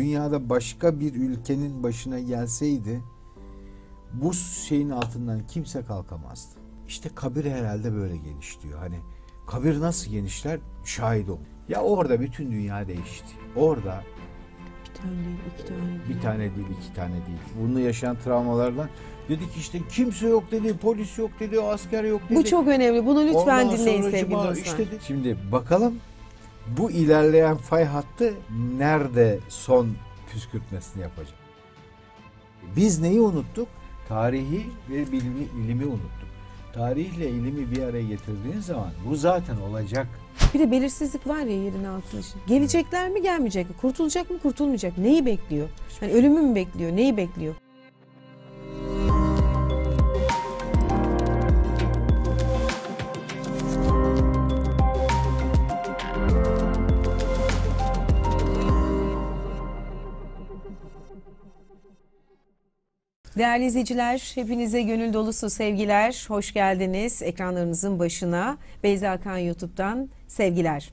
Dünyada başka bir ülkenin başına gelseydi bu şeyin altından kimse kalkamazdı. İşte kabir herhalde böyle genişliyor. Hani kabir nasıl genişler şahit ol. Ya orada bütün dünya değişti. Orada Bir tane değil, iki tane değil. bir tane değil, iki tane değil. Bunu yaşayan travmalardan dedik işte kimse yok dedi, polis yok dedi, asker yok dedi. Bu çok önemli. Bunu lütfen Ondan dinleyin sevgili dostlar. işte Şimdi bakalım bu ilerleyen fay hattı nerede son püskürtmesini yapacak? Biz neyi unuttuk? Tarihi ve bilimi, ilimi unuttuk. Tarihle ilimi bir araya getirdiğin zaman bu zaten olacak. Bir de belirsizlik var ya yerin altında. Gelecekler mi gelmeyecek mi? Kurtulacak mı kurtulmayacak? Neyi bekliyor? Hani ölümü mü bekliyor? Neyi bekliyor? Değerli izleyiciler, hepinize gönül dolusu sevgiler. Hoş geldiniz ekranlarınızın başına. Beyza Kan YouTube'dan sevgiler.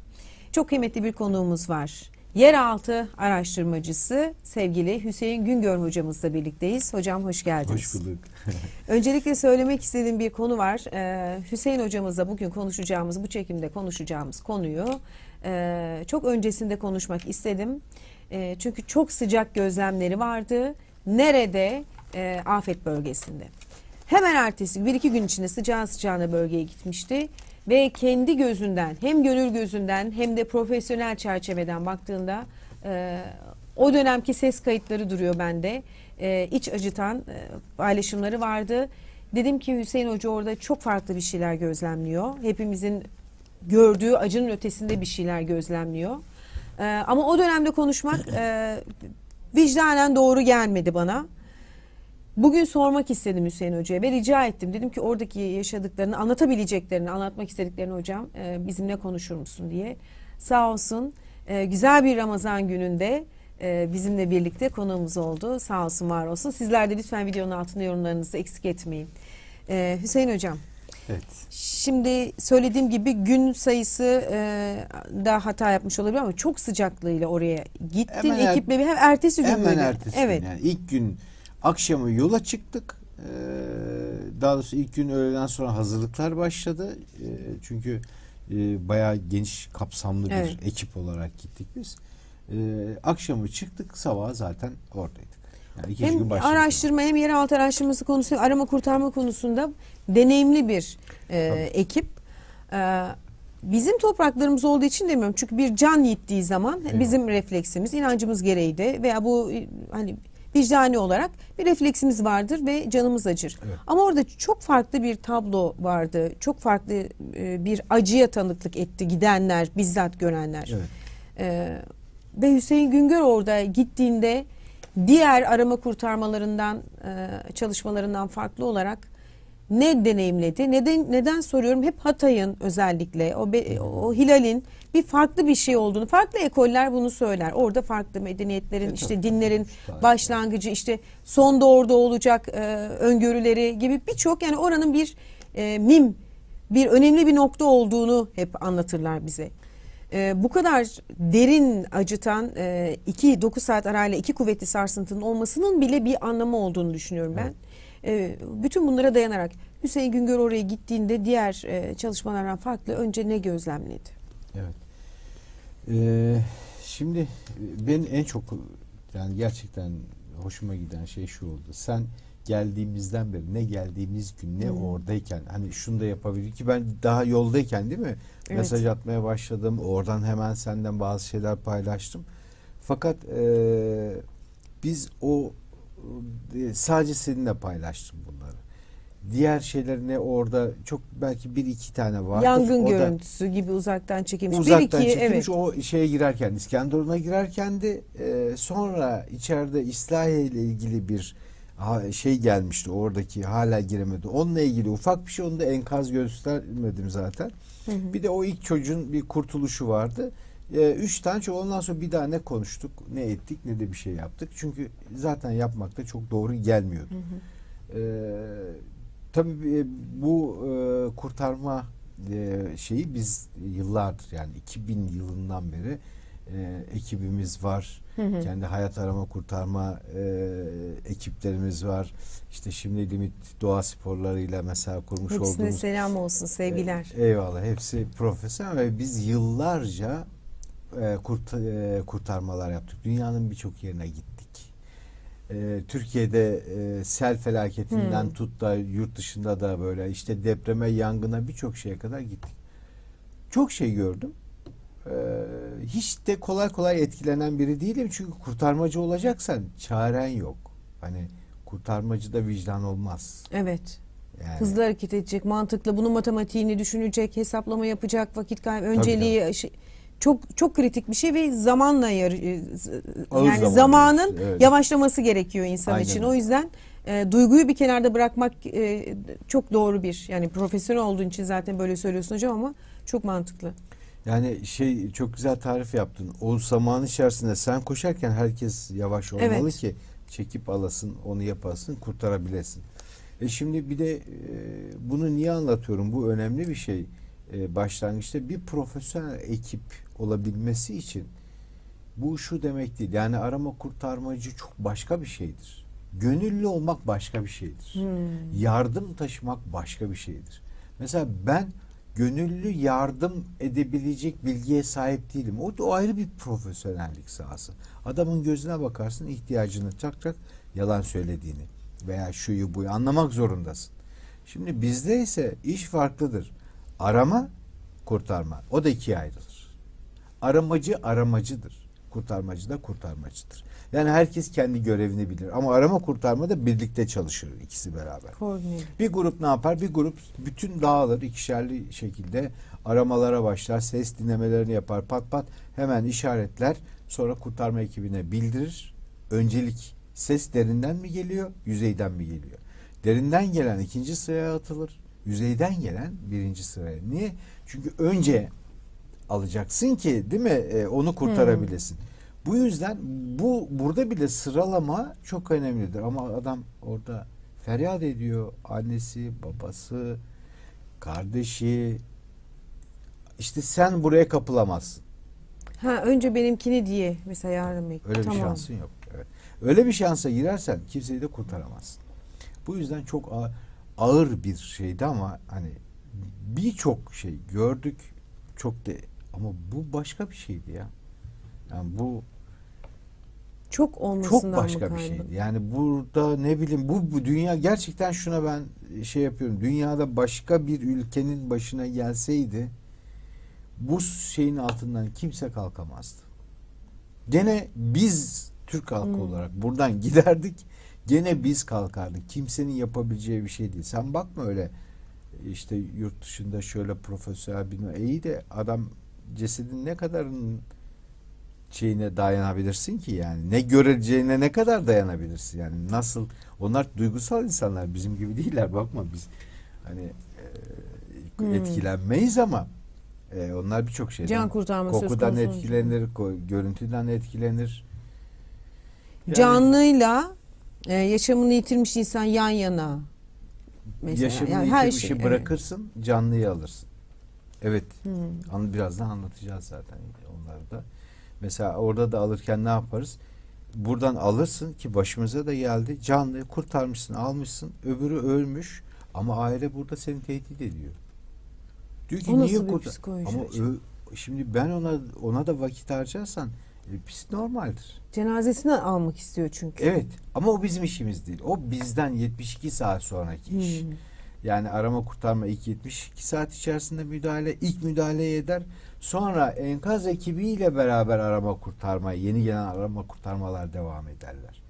Çok kıymetli bir konuğumuz var. Yeraltı araştırmacısı sevgili Hüseyin Güngör hocamızla birlikteyiz. Hocam hoş geldiniz. Hoş bulduk. Öncelikle söylemek istediğim bir konu var. Ee, Hüseyin hocamızla bugün konuşacağımız, bu çekimde konuşacağımız konuyu e, çok öncesinde konuşmak istedim. E, çünkü çok sıcak gözlemleri vardı. Nerede? E, afet bölgesinde. Hemen ertesi bir iki gün içinde sıcağı sıcağına bölgeye gitmişti ve kendi gözünden hem gönül gözünden hem de profesyonel çerçeveden baktığında e, o dönemki ses kayıtları duruyor bende. E, iç acıtan e, paylaşımları vardı. Dedim ki Hüseyin Hoca orada çok farklı bir şeyler gözlemliyor. Hepimizin gördüğü acının ötesinde bir şeyler gözlemliyor. E, ama o dönemde konuşmak e, vicdanen doğru gelmedi bana. Bugün sormak istedim Hüseyin Hoca'ya ve rica ettim. Dedim ki oradaki yaşadıklarını, anlatabileceklerini, anlatmak istediklerini hocam e, bizimle konuşur musun diye. Sağ olsun e, güzel bir Ramazan gününde e, bizimle birlikte konuğumuz oldu. Sağ olsun, var olsun. Sizler de lütfen videonun altında yorumlarınızı eksik etmeyin. E, Hüseyin Hocam, Evet. şimdi söylediğim gibi gün sayısı e, da hata yapmış olabilir ama çok sıcaklığıyla oraya gittin Hemen er- ekiple. Hem ertesi gün Hemen böyle. ertesi gün Evet. yani ilk gün akşamı yola çıktık. Ee, daha doğrusu ilk gün öğleden sonra hazırlıklar başladı. Ee, çünkü e, bayağı geniş kapsamlı bir Evet. ekip olarak gittik biz. Ee, akşamı çıktık sabah zaten oradaydık. Yani gün Hem başladık. araştırma hem yeraltı araştırması konusunda arama kurtarma konusunda deneyimli bir e, Tabii. ekip. E, bizim topraklarımız olduğu için demiyorum. Çünkü bir can yittiği zaman Evet. bizim refleksimiz, inancımız gereği de veya bu hani vicdani olarak bir refleksimiz vardır ve canımız acır. Evet. Ama orada çok farklı bir tablo vardı. Çok farklı e, bir acıya tanıklık etti gidenler, bizzat görenler. Evet. Ee, ve Hüseyin Güngör orada gittiğinde diğer arama kurtarmalarından e, çalışmalarından farklı olarak ne deneyimledi? Neden neden soruyorum? Hep Hatay'ın özellikle o be- o Hilal'in bir farklı bir şey olduğunu, farklı ekoller bunu söyler. Orada farklı medeniyetlerin, E, işte dinlerin başlangıcı, işte sonda orada olacak e, öngörüleri gibi birçok yani oranın bir e, mim, bir önemli bir nokta olduğunu hep anlatırlar bize. E, bu kadar derin acıtan e, iki 9 saat arayla iki kuvvetli sarsıntının olmasının bile bir anlamı olduğunu düşünüyorum ben. E, bütün bunlara dayanarak Hüseyin Güngör oraya gittiğinde diğer e, çalışmalardan farklı önce ne gözlemledi? Evet. Ee, şimdi ben en çok yani gerçekten hoşuma giden şey şu oldu. Sen geldiğimizden beri ne geldiğimiz gün ne Hı. oradayken hani şunu da yapabilir ki ben daha yoldayken değil mi Evet. mesaj atmaya başladım. Oradan hemen senden bazı şeyler paylaştım. Fakat e, biz o e, sadece seninle paylaştım bunları. Diğer şeyler ne orada çok belki bir iki tane vardır. Yangın O da- görüntüsü gibi uzaktan çekilmiş. uzaktan bir iki çekilmiş evet. o şeye girerken İskenderun'a girerken de e, sonra içeride İslahiye ile ilgili bir şey gelmişti oradaki hala giremedi. Onunla ilgili ufak bir şey onu da enkaz göstermedim zaten. Hı hı. Bir de o ilk çocuğun bir kurtuluşu vardı. E, üç tane çok ondan sonra bir daha ne konuştuk ne ettik ne de bir şey yaptık. Çünkü zaten yapmakta çok doğru gelmiyordu. Hı hı. Ee, tabii e, bu e, kurtarma e, şeyi biz yıllardır yani 2000 yılından beri e, ekibimiz var. Kendi hayat arama kurtarma e, ekiplerimiz var. İşte şimdi limit doğa sporlarıyla mesela kurmuş Hepsine olduğumuz selam olsun, sevgiler. e, Eyvallah. Hepsi profesyonel ve biz yıllarca e, kurt, e, kurtarmalar yaptık. Dünyanın birçok yerine gittik. E, Türkiye'de e, sel felaketinden Hmm. tut da yurt dışında da böyle işte depreme, yangına birçok şeye kadar gittik. Çok şey gördüm. E, hiç de kolay kolay etkilenen biri değilim. Çünkü kurtarmacı olacaksan çaren yok. Hani kurtarmacıda vicdan olmaz. Evet. Yani, Hızlı hareket edecek, mantıklı, bunun matematiğini düşünecek, hesaplama yapacak, vakit kaybı, önceliği şey- çok çok kritik bir şey ve zamanla yarı, e, yani zaman zamanın evet. yavaşlaması gerekiyor insan Aynen için. O yüzden e, duyguyu bir kenarda bırakmak e, çok doğru bir yani profesyonel olduğun için zaten böyle söylüyorsun hocam ama çok mantıklı. Yani şey çok güzel tarif yaptın. O zaman içerisinde sen koşarken herkes yavaş olmalı Evet. ki çekip alasın, onu yapasın, kurtarabilesin. E şimdi bir de e, bunu niye anlatıyorum? Bu önemli bir şey. E, başlangıçta bir profesyonel ekip olabilmesi için bu şu demek değil. Yani arama kurtarmacı çok başka bir şeydir. Gönüllü olmak başka bir şeydir. Hmm. Yardım taşımak başka bir şeydir. Mesela ben gönüllü yardım edebilecek bilgiye sahip değilim. O da o ayrı bir profesyonellik sahası. Adamın gözüne bakarsın ihtiyacını çak çak yalan söylediğini veya şuyu buyu anlamak zorundasın. Şimdi bizde ise iş farklıdır. Arama, kurtarma. O da ikiye ayrılır. Aramacı aramacıdır. Kurtarmacı da kurtarmacıdır. Yani herkes kendi görevini bilir. Ama arama kurtarma da birlikte çalışır ikisi beraber. Koordine. Bir grup ne yapar? Bir grup bütün dağılır ikişerli şekilde aramalara başlar. Ses dinlemelerini yapar pat pat hemen işaretler. Sonra kurtarma ekibine bildirir. Öncelik ses derinden mi geliyor, yüzeyden mi geliyor? Derinden gelen ikinci sıraya atılır. Yüzeyden gelen birinci sıraya. Niye? Çünkü önce alacaksın ki değil mi e, onu kurtarabilesin. Bu yüzden bu burada bile sıralama çok önemlidir ama adam orada feryat ediyor annesi, babası, kardeşi işte sen buraya kapılamazsın. Ha önce benimkini diye mesela yardım et. Öyle bir Tamam. şansın yok. Evet. Öyle bir şansa girersen kimseyi de kurtaramazsın. Bu yüzden çok ağır bir şeydi ama hani birçok şey gördük çok de ama bu başka bir şeydi ya. Yani bu Çok çok olmasından başka mı bir şeydi. Yani burada ne bileyim bu, bu dünya gerçekten şuna ben şey yapıyorum. Dünyada başka bir ülkenin başına gelseydi bu şeyin altından kimse kalkamazdı. Gene biz Türk halkı Hmm. olarak buradan giderdik. Gene biz kalkardık. Kimsenin yapabileceği bir şey değil. Sen bakma öyle işte yurt dışında şöyle profesyonel bilmem. İyi de adam cesedin ne kadarının şeyine dayanabilirsin ki yani ne göreceğine ne kadar dayanabilirsin yani nasıl onlar duygusal insanlar bizim gibi değiller bakma biz hani e, Hmm. etkilenmeyiz ama e, onlar birçok şeyden Can kurtarma söz kokudan konusu. etkilenir ko- görüntüden etkilenir Yani Canlıyla e, yaşamını yitirmiş insan yan yana. Mesela yaşamını yani her yitirmişi şey, evet. bırakırsın canlıyı alırsın evet Hmm. Birazdan anlatacağız zaten onları da. Mesela orada da alırken ne yaparız? Buradan alırsın ki başımıza da geldi. Canlıyı kurtarmışsın, almışsın. Öbürü ölmüş ama aile burada seni tehdit ediyor. Diyor ki O niye kurtar? Ama ö- şimdi ben ona ona da vakit harcarsan e, pis normaldir. Cenazesini almak istiyor çünkü. Evet ama o bizim işimiz değil. O bizden 72 saat sonraki iş. Hmm. Yani arama kurtarma ilk 72 saat içerisinde müdahale, ilk müdahale eder. Sonra enkaz ekibiyle beraber arama kurtarma, yeni gelen arama kurtarmalar devam ederler.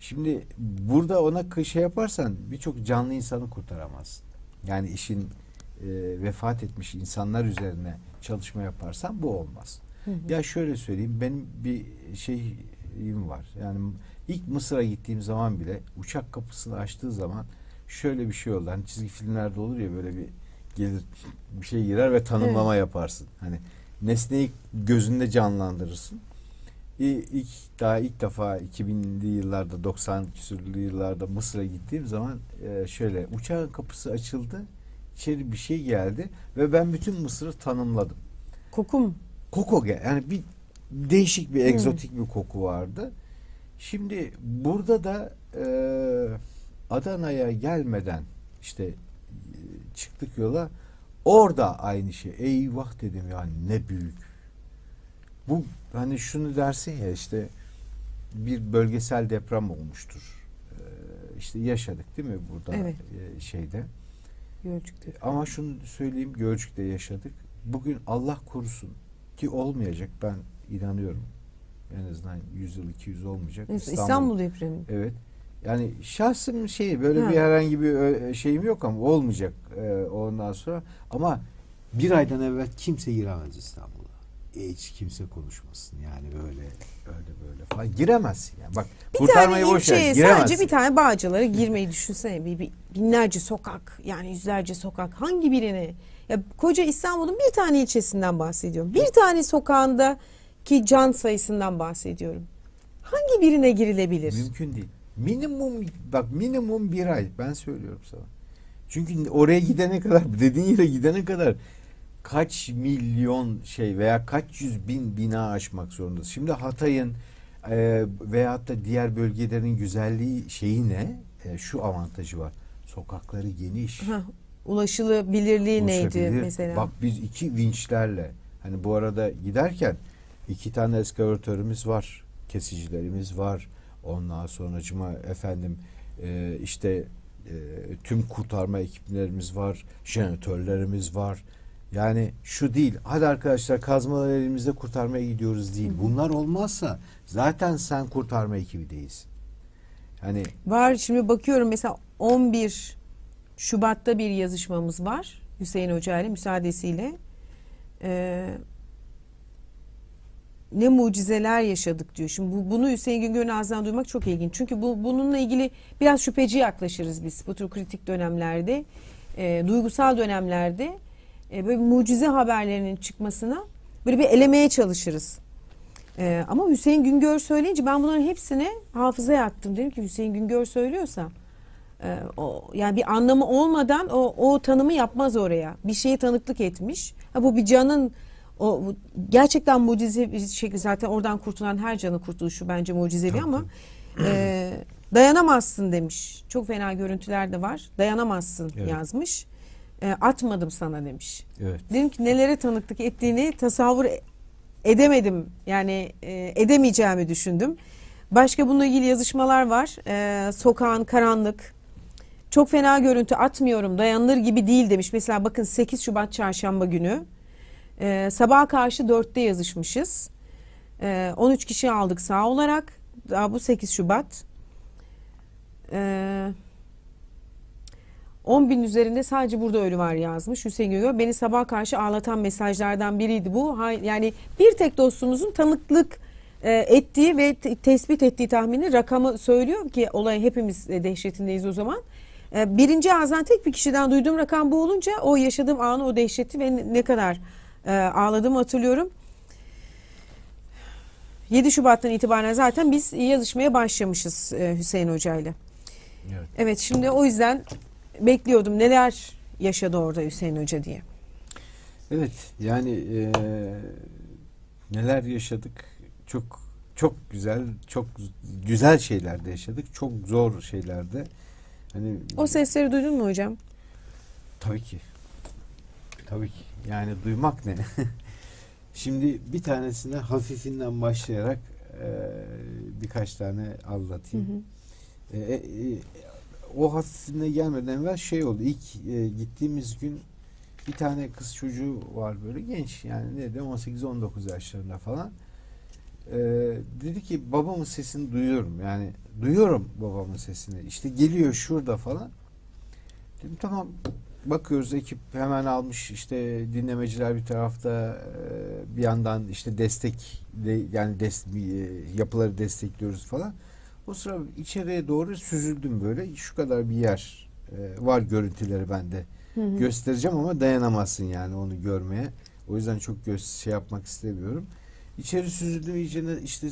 Şimdi burada ona şey yaparsan birçok canlı insanı kurtaramazsın. Yani işin e, vefat etmiş insanlar üzerine çalışma yaparsan bu olmaz. Hı hı. Ya şöyle söyleyeyim benim bir şeyim var. Yani ilk Mısır'a gittiğim zaman bile uçak kapısını açtığı zaman şöyle bir şey oldu. Hani çizgi filmlerde olur ya böyle bir gelir bir şey girer ve tanımlama yaparsın. Hani nesneyi gözünde canlandırırsın. İlk daha ilk defa 2000'li yıllarda 90 küsürlü yıllarda Mısır'a gittiğim zaman e, şöyle uçağın kapısı açıldı. içeri bir şey geldi ve ben bütün Mısır'ı tanımladım. Kokum. Koku gel. Yani bir değişik bir egzotik bir koku vardı. Şimdi burada da e, Adana'ya gelmeden işte e, çıktık yola orada aynı şey. Eyvah dedim ya ne büyük. Bu hani şunu dersin ya işte bir bölgesel deprem olmuştur. E, işte yaşadık değil mi burada Evet. e, şeyde. Gölcük'te. Ama şunu söyleyeyim Gölcük'te yaşadık. Bugün Allah korusun ki olmayacak ben inanıyorum. En azından 100 yıl 200 olmayacak. İstanbul, İstanbul depremi. Evet. Yani şahsım şeyi böyle Ha. bir herhangi bir ö- şeyim yok ama olmayacak e, ondan sonra. Ama bir aydan evvel kimse giremez İstanbul'a. E, hiç kimse konuşmasın yani böyle öyle böyle falan giremezsin yani. Bak Bir kurtarmayı boş ver ilçeye giremezsin. sadece bir tane Bağcılar'a girmeyi düşünsene. Bir, bir- binlerce sokak yani yüzlerce sokak hangi birini? Ya koca İstanbul'un bir tane ilçesinden bahsediyorum. Bir tane sokağında ki can sayısından bahsediyorum. Hangi birine girilebilir? Mümkün değil. Minimum bak minimum bir ay ben söylüyorum sana. Çünkü oraya gidene kadar dediğin yere gidene kadar kaç milyon şey veya kaç yüz bin bina aşmak zorundasın. Şimdi Hatay'ın e, veyahut da diğer bölgelerin güzelliği şeyi ne? E, şu avantajı var. Sokakları geniş. Ha, ulaşılabilirliği neydi mesela? Bak biz iki vinçlerle hani bu arada giderken iki tane eskavatörümüz var. Kesicilerimiz var. Ondan sonracıma efendim e, işte e, tüm kurtarma ekiplerimiz var. Jeneratörlerimiz var. Yani şu değil. Hadi arkadaşlar kazmalar elimizde kurtarmaya gidiyoruz değil. Bunlar olmazsa zaten sen kurtarma ekibi değilsin. Hani Var şimdi bakıyorum mesela 11 Şubat'ta bir yazışmamız var Hüseyin Hoca ile müsaadesiyle. Ee, ne mucizeler yaşadık diyor. Şimdi bu, bunu Hüseyin Güngör'ün ağzından duymak çok ilginç. Çünkü bu, bununla ilgili biraz şüpheci yaklaşırız biz bu tür kritik dönemlerde. e, duygusal dönemlerde e, böyle mucize haberlerinin çıkmasına böyle bir elemeye çalışırız. Ee, ama Hüseyin Güngör söyleyince ben bunların hepsini hafızaya attım. Dedim ki Hüseyin Güngör söylüyorsa e, o, yani bir anlamı olmadan o, o tanımı yapmaz oraya. Bir şeye tanıklık etmiş. Ha, bu bir canın o bu gerçekten mucize bir şey zaten oradan kurtulan her canın kurtuluşu bence mucizevi Tabii, ama e, dayanamazsın demiş. Çok fena görüntüler de var. Dayanamazsın Evet. yazmış. E, atmadım sana demiş. evet. Dedim ki nelere tanıklık ettiğini tasavvur e- edemedim. Yani e, edemeyeceğimi düşündüm. Başka bununla ilgili yazışmalar var. E, sokağın karanlık. Çok fena görüntü atmıyorum dayanılır gibi değil demiş. Mesela bakın 8 Şubat çarşamba günü. E, sabaha karşı 4'te yazışmışız. E, 13 kişi aldık sağ olarak. Daha bu 8 Şubat. E, 10 bin üzerinde sadece burada ölü var yazmış Hüseyin Güngör. Beni sabah karşı ağlatan mesajlardan biriydi bu. Yani bir tek dostumuzun tanıklık e, ettiği ve te- tespit ettiği tahmini rakamı söylüyor ki olay hepimiz e, dehşetindeyiz o zaman. E, Birinci ağızdan tek bir kişiden duyduğum rakam bu olunca o yaşadığım anı o dehşeti ve ne kadar e, ağladığımı hatırlıyorum. 7 Şubat'tan itibaren zaten biz yazışmaya başlamışız e, Hüseyin Hoca ile. Evet. Evet şimdi o yüzden bekliyordum neler yaşadı orada Hüseyin Hoca diye. Evet yani eee, neler yaşadık çok çok güzel çok güzel şeyler de yaşadık çok zor şeyler de hani O sesleri duydun mu hocam? tabii ki tabii ki yani duymak ne? Şimdi bir tanesine hafifinden başlayarak eee, birkaç tane anlatayım. E, e, e, o hafifine gelmeden evvel şey oldu. İlk e, gittiğimiz gün bir tane kız çocuğu var böyle genç. Yani ne de 18-19 yaşlarında falan. E, dedi ki babamın sesini duyuyorum. Yani duyuyorum babamın sesini. İşte geliyor şurada falan. Dedim tamam bakıyoruz ekip hemen almış işte dinlemeciler bir tarafta e, bir yandan işte destek de- yani des, e, yapıları destekliyoruz falan. O sıra içeriye doğru süzüldüm böyle. Şu kadar bir yer e, var görüntüleri bende. Göstereceğim ama dayanamazsın yani onu görmeye. O yüzden çok göz şey yapmak istemiyorum. İçeri süzüldüm iyice işte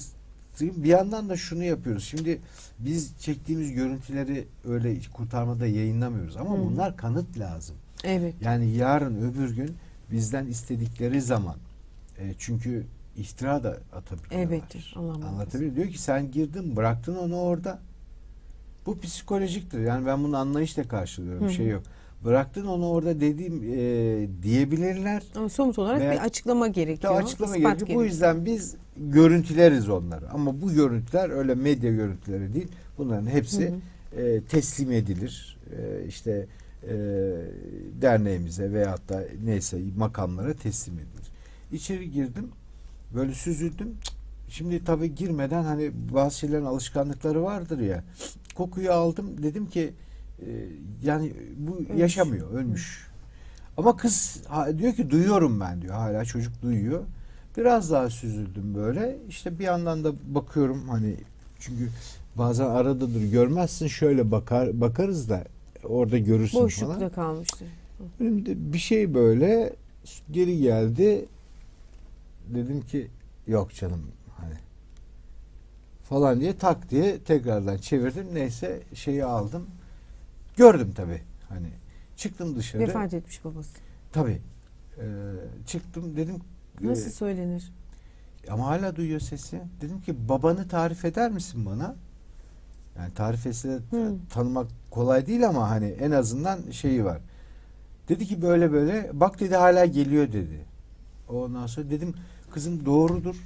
bir yandan da şunu yapıyoruz. Şimdi biz çektiğimiz görüntüleri öyle kurtarmada yayınlamıyoruz ama Hı. bunlar kanıt lazım. Evet. Yani yarın öbür gün bizden istedikleri zaman e, çünkü iftira da atabiliyorlar. Muhafaza. Anlatabiliyor. Diyor ki sen girdin bıraktın onu orada. Bu psikolojiktir. Yani ben bunu anlayışla karşılıyorum. Hı Bir şey yok. Bıraktın onu orada dediğim e, diyebilirler. Ama somut olarak Veya- bir açıklama gerekiyor. açıklama ispat gerekiyor. Bu yüzden biz görüntüleriz onları. Ama bu görüntüler öyle medya görüntüleri değil. Bunların hepsi Hı hı. e, teslim edilir. E, işte e, derneğimize veyahut da neyse makamlara teslim edilir. İçeri girdim. Böyle süzüldüm. Şimdi tabii girmeden hani bazı şeylerin alışkanlıkları vardır ya. Kokuyu aldım. Dedim ki yani bu Ölmüş. yaşamıyor. Ölmüş. Ama kız diyor ki duyuyorum ben diyor. Hala çocuk duyuyor. Biraz daha süzüldüm böyle. İşte bir yandan da bakıyorum hani çünkü bazen arada dur görmezsin şöyle bakar bakarız da orada görürsün Boşlukta falan. kalmıştı. Önümde bir şey böyle geri geldi. Dedim ki yok canım hani falan diye tak diye tekrardan çevirdim. Neyse şeyi aldım. Gördüm tabii hani. Çıktım dışarı. Vefat etmiş babası. Tabii. Ee, çıktım dedim Nasıl e, söylenir? ama hala duyuyor sesi. Dedim ki babanı tarif eder misin bana? Yani tarif etse tanımak kolay değil ama hani en azından şeyi var. Dedi ki böyle böyle bak dedi hala geliyor dedi. Ondan sonra dedim kızım doğrudur.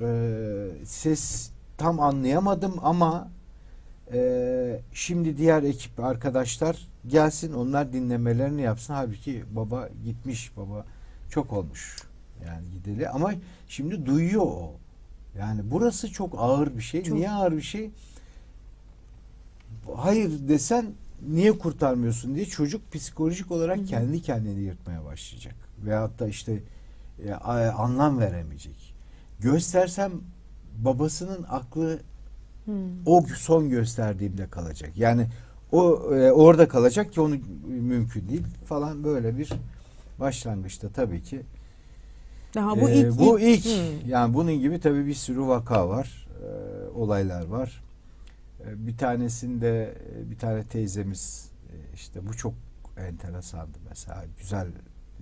Ee, ses tam anlayamadım ama ee, şimdi diğer ekip arkadaşlar gelsin onlar dinlemelerini yapsın. Halbuki baba gitmiş baba çok olmuş yani gideli ama şimdi duyuyor o. Yani burası çok ağır bir şey. Çok. Niye ağır bir şey? Hayır desen niye kurtarmıyorsun diye çocuk psikolojik olarak Hı kendi kendini yırtmaya başlayacak. Veyahut da işte e, anlam veremeyecek. Göstersem babasının aklı Hmm. o son gösterdiğimde kalacak. Yani o e, orada kalacak ki onu mümkün değil falan böyle bir başlangıçta tabii ki. Daha bu Ee, ilk bu ilk. ilk Hmm. yani bunun gibi tabii bir sürü vaka var. e, olaylar var. E, bir tanesinde e, bir tane teyzemiz e, işte bu çok enteresandı mesela. Güzel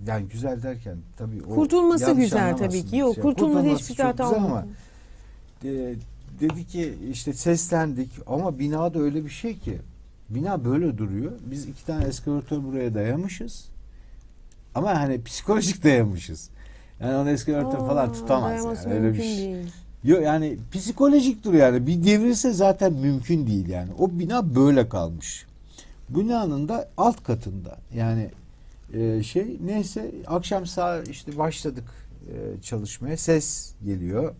yani güzel derken tabii o Kurtulması güzel tabii ki. Yok kurtulması kurtulması hiçbir hata güzel ama olmadı. e, dedi ki işte seslendik ama binada öyle bir şey ki bina böyle duruyor. Biz iki tane eskavatör buraya dayamışız. Ama hani psikolojik dayamışız. Yani onu eskavatör falan tutamaz. Yani. Öyle bir şey. değil. Yok yani psikolojik duruyor yani. Bir devrilse zaten mümkün değil yani. O bina böyle kalmış. Binanın da alt katında. Yani e, şey neyse akşam saat işte başladık e, çalışmaya. Ses geliyor.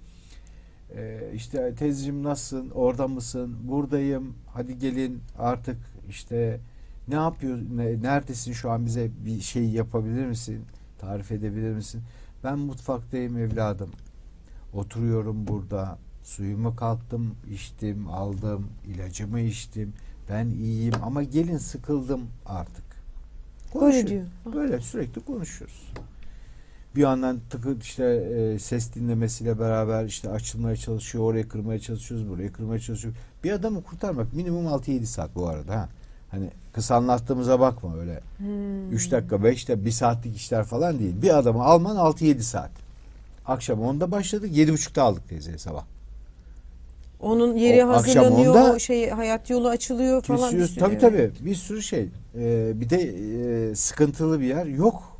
E, işte teyzeciğim nasılsın? Orada mısın? Buradayım. Hadi gelin artık işte ne yapıyor? Ne, neredesin şu an bize bir şey yapabilir misin? Tarif edebilir misin? Ben mutfaktayım evladım. Oturuyorum burada. Suyumu kalktım, içtim, aldım, ilacımı içtim. Ben iyiyim ama gelin sıkıldım artık. Konuşuyor. diyor. Böyle sürekli konuşuyoruz. Bir yandan tıkı işte e, ses dinlemesiyle beraber işte açılmaya çalışıyor, oraya kırmaya çalışıyoruz, buraya kırmaya çalışıyoruz. Bir adamı kurtarmak minimum 6-7 saat bu arada ha. Hani kısa anlattığımıza bakma öyle. Hmm. 3 dakika 5 dakika 1 saatlik işler falan değil. Bir adamı alman 6-7 saat. Akşam 10'da başladık 7.30'da aldık teyzeyi sabah. Onun yeri O hazırlanıyor, onda- şey hayat yolu açılıyor falan. bir Kesiyoruz. sürü, Tabii tabii bir sürü şey. Ee, bir de e, sıkıntılı bir yer yok.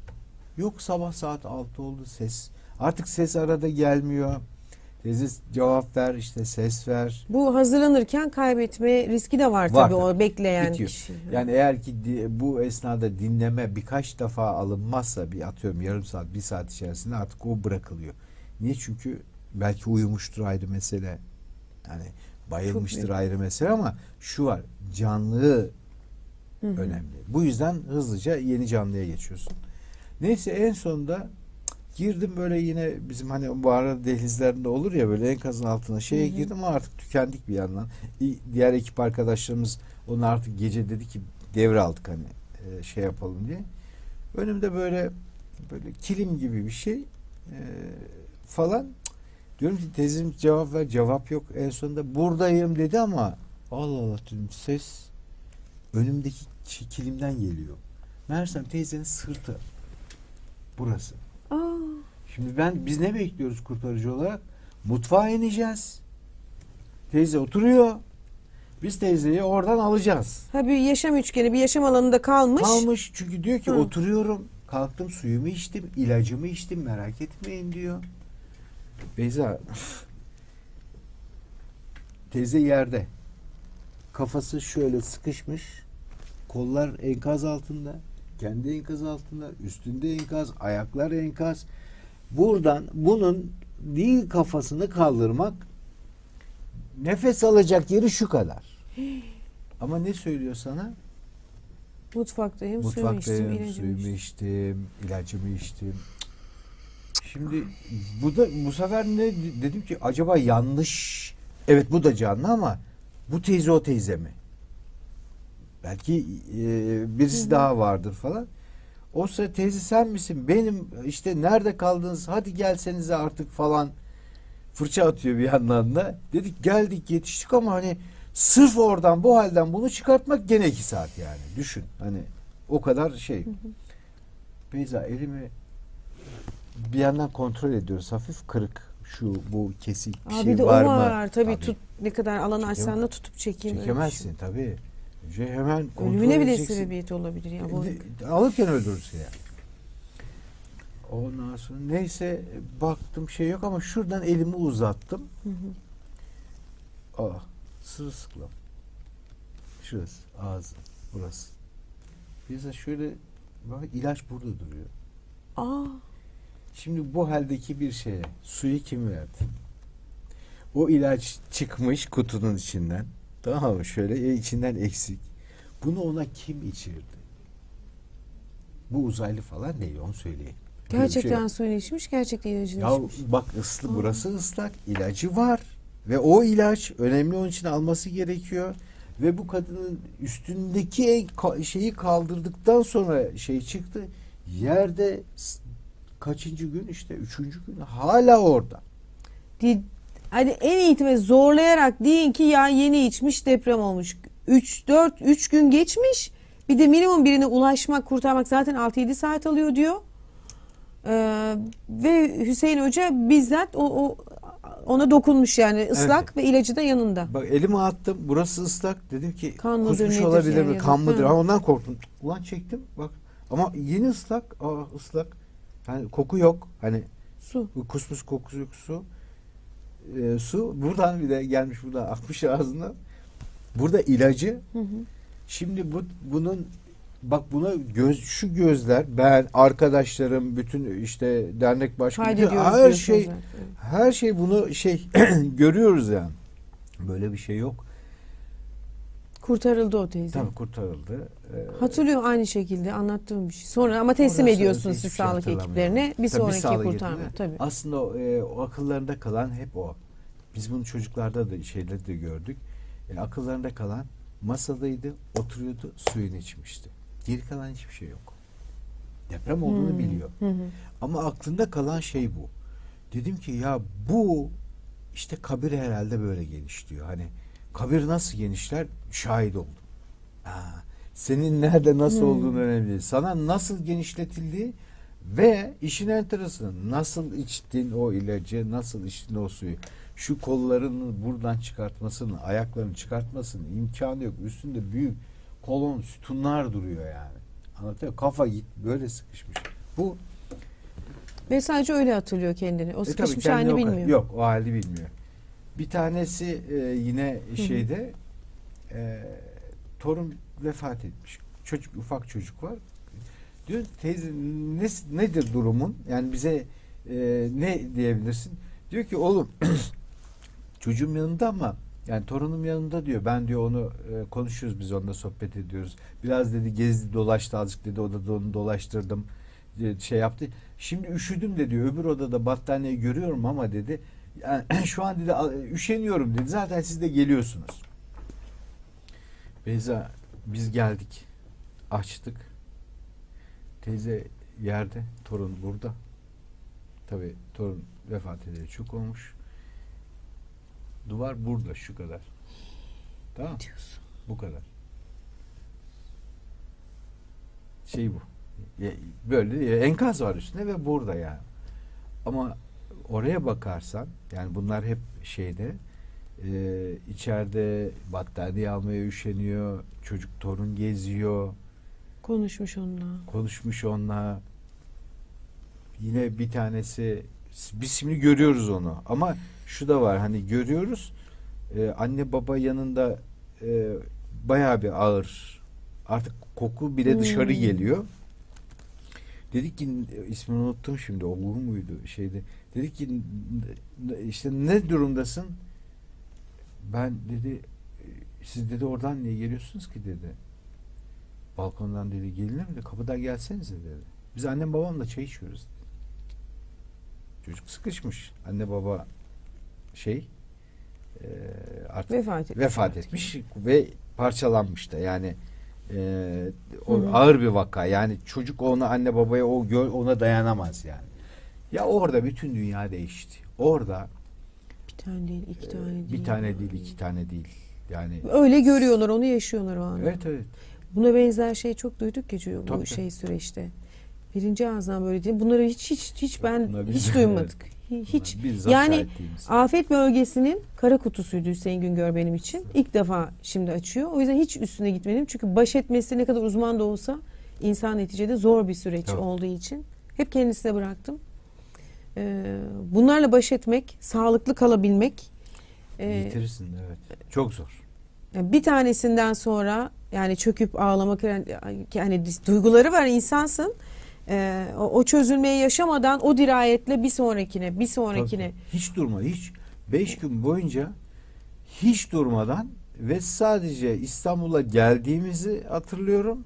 Yok sabah saat 6 oldu ses. Artık ses arada gelmiyor. Teyze cevap ver işte ses ver. Bu hazırlanırken kaybetme riski de var Var tabii tabii. o bekleyen Bitiyor. kişi. Yani eğer ki bu esnada dinleme birkaç defa alınmazsa bir atıyorum yarım saat bir saat içerisinde artık o bırakılıyor. Niye? Çünkü belki uyumuştur ayrı mesele. Yani bayılmıştır ayrı mesele ama şu var canlılığı Hı hı. önemli. Bu yüzden hızlıca yeni canlıya geçiyorsun. Neyse en sonunda girdim böyle yine bizim hani bu arada dehlizlerinde olur ya böyle enkazın altına şeye Hı hı. girdim ama artık tükendik bir yandan. Diğer ekip arkadaşlarımız onu artık gece dedi ki devraldık hani e, şey yapalım diye. Önümde böyle böyle kilim gibi bir şey e, falan. Diyorum ki teyzem cevap ver cevap yok. En sonunda buradayım dedi ama Allah Allah dedim ses önümdeki kilimden geliyor. Meğersem teyzenin sırtı burası. Aa, Şimdi ben biz ne bekliyoruz kurtarıcı olarak? Mutfağa ineceğiz. Teyze oturuyor. Biz teyzeyi oradan alacağız. Ha bir yaşam üçgeni, bir yaşam alanında kalmış. Kalmış çünkü diyor ki Hı. oturuyorum. Kalktım suyumu içtim, ilacımı içtim merak etmeyin diyor. Beyza teyze yerde. Kafası şöyle sıkışmış. Kollar enkaz altında. Kendi enkaz altında. Üstünde enkaz. Ayaklar enkaz. Buradan bunun değil kafasını kaldırmak nefes alacak yeri şu kadar. Ama ne söylüyor sana? Mutfaktayım, suyumu içtim, Mutfaktayım, suyumu içtim. içtim, ilacımı içtim. Şimdi bu da bu sefer ne dedim ki acaba yanlış. Evet bu da canlı ama bu teyze o teyze mi? Belki e, birisi daha vardır falan. O sıra teyze sen misin? Benim işte nerede kaldınız? Hadi gelsenize artık falan. Fırça atıyor bir yandan da. Dedik geldik yetiştik ama hani sırf oradan bu halden bunu çıkartmak gene iki saat yani. Düşün. Hani o kadar şey. Beyza elimi bir yandan kontrol ediyoruz. Hafif kırık. Şu bu kesik bir Aa, şey de var o mı? var. Tabii, tut ne kadar alan açsan da tutup çekeyim. bir Çekemezsin tabii. Hemen şey. kontrol Ölümüne bile edeceksin. sebebiyet olabilir ya. Bu. Alırken öldürürse yani. Ondan sonra neyse baktım şey yok ama şuradan elimi uzattım. Hı hı. Aa, sırılsıklam. Şurası, ağzı, burası. Bir de şöyle bak ilaç burada duruyor. Aa, Şimdi bu haldeki bir şeye suyu kim verdi? O ilaç çıkmış kutunun içinden. Tamam mı? Şöyle e, içinden eksik. Bunu ona kim içirdi? Bu uzaylı falan değil onu söyleyeyim. Böyle bir şey gerçekten yok. suyunu içmiş, gerçekten ilacını Ya içmiş. bak ıslı burası ıslak ilacı var ve o ilaç önemli onun için alması gerekiyor ve bu kadının üstündeki en ka- şeyi kaldırdıktan sonra şey çıktı yerde s- kaçıncı gün işte üçüncü gün hala orada. Di- Hadi en eğitime zorlayarak deyin ki ya yeni içmiş deprem olmuş. 3 4 3 gün geçmiş. Bir de minimum birine ulaşmak, kurtarmak zaten 6-7 saat alıyor diyor. Ee, ve Hüseyin Hoca bizzat o, o ona dokunmuş yani ıslak ve ilacı da yanında. Bak elimi attım burası ıslak dedim ki Kan kusmuş olabilir yani mi kan mıdır. Ha, ondan korktum. Ulan çektim bak ama yeni ıslak aa ıslak yani koku yok hani Su. Bu kusmus kokusu yok su. Ee, su buradan bir de gelmiş buradan akmış ağzına. Burada ilacı. Hı hı. Şimdi bu bunun bak buna göz şu gözler ben arkadaşlarım bütün işte dernek başkanı bütün her şey zaten. her şey bunu şey görüyoruz yani. Böyle bir şey yok. Kurtarıldı o teyze. Tabii kurtarıldı. Ee, Hatırlıyor aynı şekilde anlattığım bir şey. Sonra ama teslim Ondan ediyorsunuz sonrası siz hiçbir şey sağlık hatırlamıyorum. ekiplerine. Bir Tabii sonraki sağlık kurtarma. Tabii. Aslında o, e, o akıllarında kalan hep o. Biz bunu çocuklarda da şeyde de gördük. E, akıllarında kalan masadaydı, oturuyordu, suyunu içmişti. Geri kalan hiçbir şey yok. Deprem olduğunu Hmm. biliyor. Hı hı. Ama aklında kalan şey bu. Dedim ki ya bu işte kabir herhalde böyle genişliyor. Hani kabir nasıl genişler? Şahit oldum. Ha, senin nerede nasıl Hmm. olduğunu önemli değil. Sana nasıl genişletildiği ve işin enteresanı nasıl içtin o ilacı, nasıl içtin o suyu. Şu kollarını buradan çıkartmasının, ayaklarını çıkartmasının imkanı yok. Üstünde büyük kolon, sütunlar duruyor yani. Anlatıyor? Kafa git böyle sıkışmış. Bu Ve sadece öyle hatırlıyor kendini. O e sıkışmış kendini halini bilmiyor. Yok o hali bilmiyor. Bir tanesi e, yine şeyde e, torun vefat etmiş. Çocuk ufak çocuk var. Diyor teyze ne, nedir durumun? Yani bize e, ne diyebilirsin? Diyor ki oğlum çocuğum yanında ama yani torunum yanında diyor. Ben diyor onu e, konuşuyoruz biz onunla sohbet ediyoruz. Biraz dedi gezdi dolaştı azıcık dedi odada onu dolaştırdım şey yaptı. Şimdi üşüdüm de diyor. Öbür odada battaniye görüyorum ama dedi. Yani şu an dedi "a- üşeniyorum dedi. Zaten siz de geliyorsunuz. Beyza biz geldik. Açtık. Teyze yerde. Torun burada. Tabi torun vefat edeli çok olmuş. Duvar burada şu kadar. Tamam. Diyorsun. Bu kadar. Şey bu. Böyle enkaz var üstünde ve burada yani. Ama oraya bakarsan yani bunlar hep şeyde e, içeride battaniye almaya üşeniyor. Çocuk torun geziyor. Konuşmuş onunla. Konuşmuş onunla. Yine bir tanesi biz şimdi görüyoruz onu ama şu da var hani görüyoruz e, anne baba yanında e, bayağı bir ağır artık koku bile dışarı Hmm. geliyor. Dedik ki ismini unuttum şimdi Olgu muydu şeyde. Dedik ki "N- işte ne durumdasın? Ben dedi siz dedi oradan niye geliyorsunuz ki dedi. Balkondan dedi gelinir mi de kapıdan gelsenize dedi. Biz annem babamla çay içiyoruz. dedi. Çocuk sıkışmış. Anne baba şey e, artık Vefat etmiş. vefat etmiş ve parçalanmış da yani e, o Hı hı. ağır bir vaka yani çocuk ona anne babaya o ona dayanamaz yani ya orada bütün dünya değişti orada Bir tane değil, iki tane değil. e, bir tane değil iki tane değil yani Öyle görüyorlar, onu yaşıyorlar o anda. evet evet Buna benzer şey çok duyduk ya bu Tabii. şey süreçte. Birinci ağızdan böyle değil. Bunları hiç hiç hiç ben hiç duymadık. Hiç. Bizzat Yani. Afet bölgesinin kara kutusuydu Hüseyin Güngör benim için. İlk defa şimdi açıyor. O yüzden hiç üstüne gitmedim. Çünkü baş etmesi ne kadar uzman da olsa insan neticede zor bir süreç Tabii. olduğu için hep kendisine bıraktım. Ee, bunlarla baş etmek, sağlıklı kalabilmek e, Yitirirsin evet çok zor bir tanesinden sonra yani çöküp ağlamak yani, yani duyguları var insansın. Ee, o, çözülmeyi yaşamadan o dirayetle bir sonrakine, bir sonrakine. Tabii. Hiç durma hiç. Beş gün boyunca hiç durmadan ve sadece İstanbul'a geldiğimizi hatırlıyorum.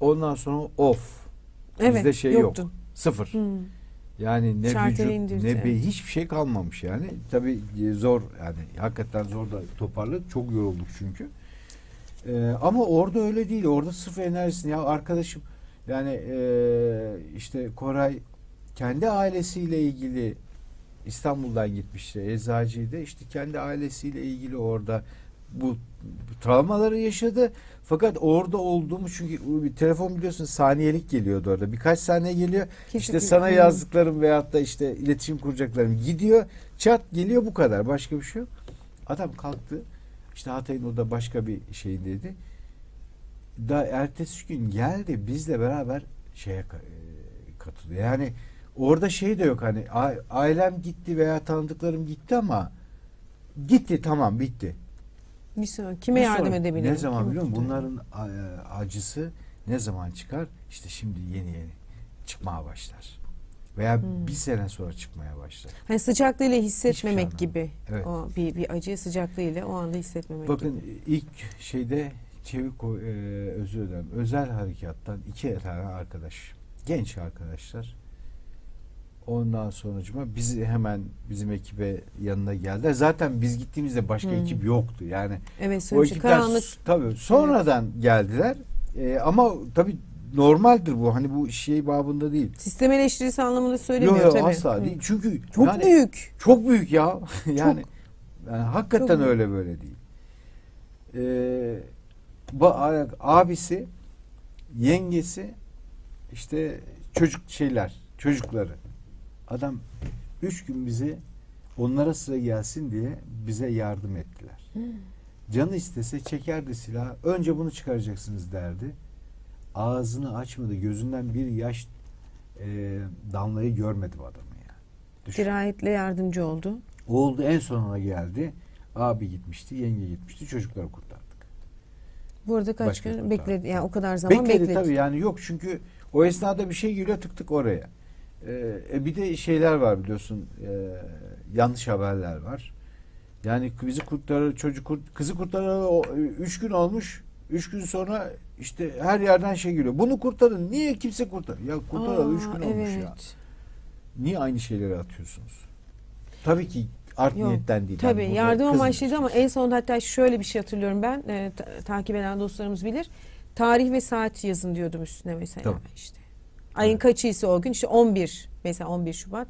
Ondan sonra off. Evet, Bizde şey yoktu. yok. Sıfır. Hmm. Yani ne Şarteli vücut indirdi, ne bir hiçbir şey kalmamış yani. Tabii e, zor yani hakikaten zor da toparladık. Çok yorulduk çünkü. Ee, ama orada öyle değil. Orada sırf enerjisini ya arkadaşım yani e, işte Koray kendi ailesiyle ilgili İstanbul'dan gitmişti. Eczacıydı. İşte kendi ailesiyle ilgili orada bu, travmaları yaşadı. Fakat orada olduğumu çünkü bir telefon biliyorsun saniyelik geliyordu orada. Birkaç saniye geliyor. Kesinlikle. İşte sana yazdıklarım veyahut da işte iletişim kuracaklarım gidiyor. Çat geliyor bu kadar. Başka bir şey yok. Adam kalktı. İşte Hatay'ın o da başka bir şeyindeydi. Da ertesi gün geldi bizle beraber şeye e, katıldı. Yani orada şey de yok hani ailem gitti veya tanıdıklarım gitti ama gitti tamam bitti. Bir sonraki- kime Bir yardım sonra- edebilirim? Ne zaman biliyor musun? Bunların a- acısı ne zaman çıkar? İşte şimdi yeni yeni çıkmaya başlar. Veya Hmm. bir sene sonra çıkmaya başlar. Hani sıcaklığıyla hissetmemek Hiçbir şey gibi. Evet. O bir bir acıyı sıcaklığıyla o anda hissetmemek Bakın gibi. ilk şeyde çevik e, özür dilerim. Özel harekattan iki tane arkadaş. Genç arkadaşlar. Ondan sonucuma bizi hemen bizim ekibe yanına geldiler. Zaten biz gittiğimizde başka Hmm. ekip yoktu. Yani Evet o ekipler Karanlık tabii sonradan geldiler. E, ama tabii normaldir bu. Hani bu şey babında değil. sistem eleştirisi anlamında söylemiyor yok tabii. asla Hı. değil. Çünkü Çok yani büyük. çok büyük ya. yani, yani hakikaten Çok büyük. öyle böyle değil. Ee, abisi, yengesi, işte çocuk şeyler, çocukları. Adam üç gün bize onlara sıra gelsin diye bize yardım ettiler. Canı istese çekerdi silah. Önce bunu çıkaracaksınız derdi. Ağzını açmadı. Gözünden bir yaş e, damlayı görmedim adamı ya. Düşün. Dirayetle yardımcı oldu. Oldu en sonuna geldi. Abi gitmişti, yenge gitmişti. Çocukları kurtardık. Bu arada kaç Başka gün bekledi. Yani o kadar zaman bekledi, bekledi. tabii yani yok çünkü o esnada bir şey geliyor tık tık oraya. Ee, e, bir de şeyler var biliyorsun e, yanlış haberler var. Yani bizi kurtarır çocuk kurt, kızı kurtaralı o, e, üç gün olmuş. Üç gün sonra işte her yerden şey geliyor. Bunu kurtarın. Niye kimse kurtar? Ya kurtaralı üç Aa, gün olmuş ya. evet. Niye aynı şeyleri atıyorsunuz? Tabii ki art Yok, niyetten değil. Tabii Yani yardım amaçlıydı ama en sonunda hatta şöyle bir şey hatırlıyorum ben. e, ta- takip eden dostlarımız bilir. Tarih ve saat yazın diyordum üstüne mesela Tabii. işte. Ayın kaçıysa o gün işte 11 mesela 11 Şubat.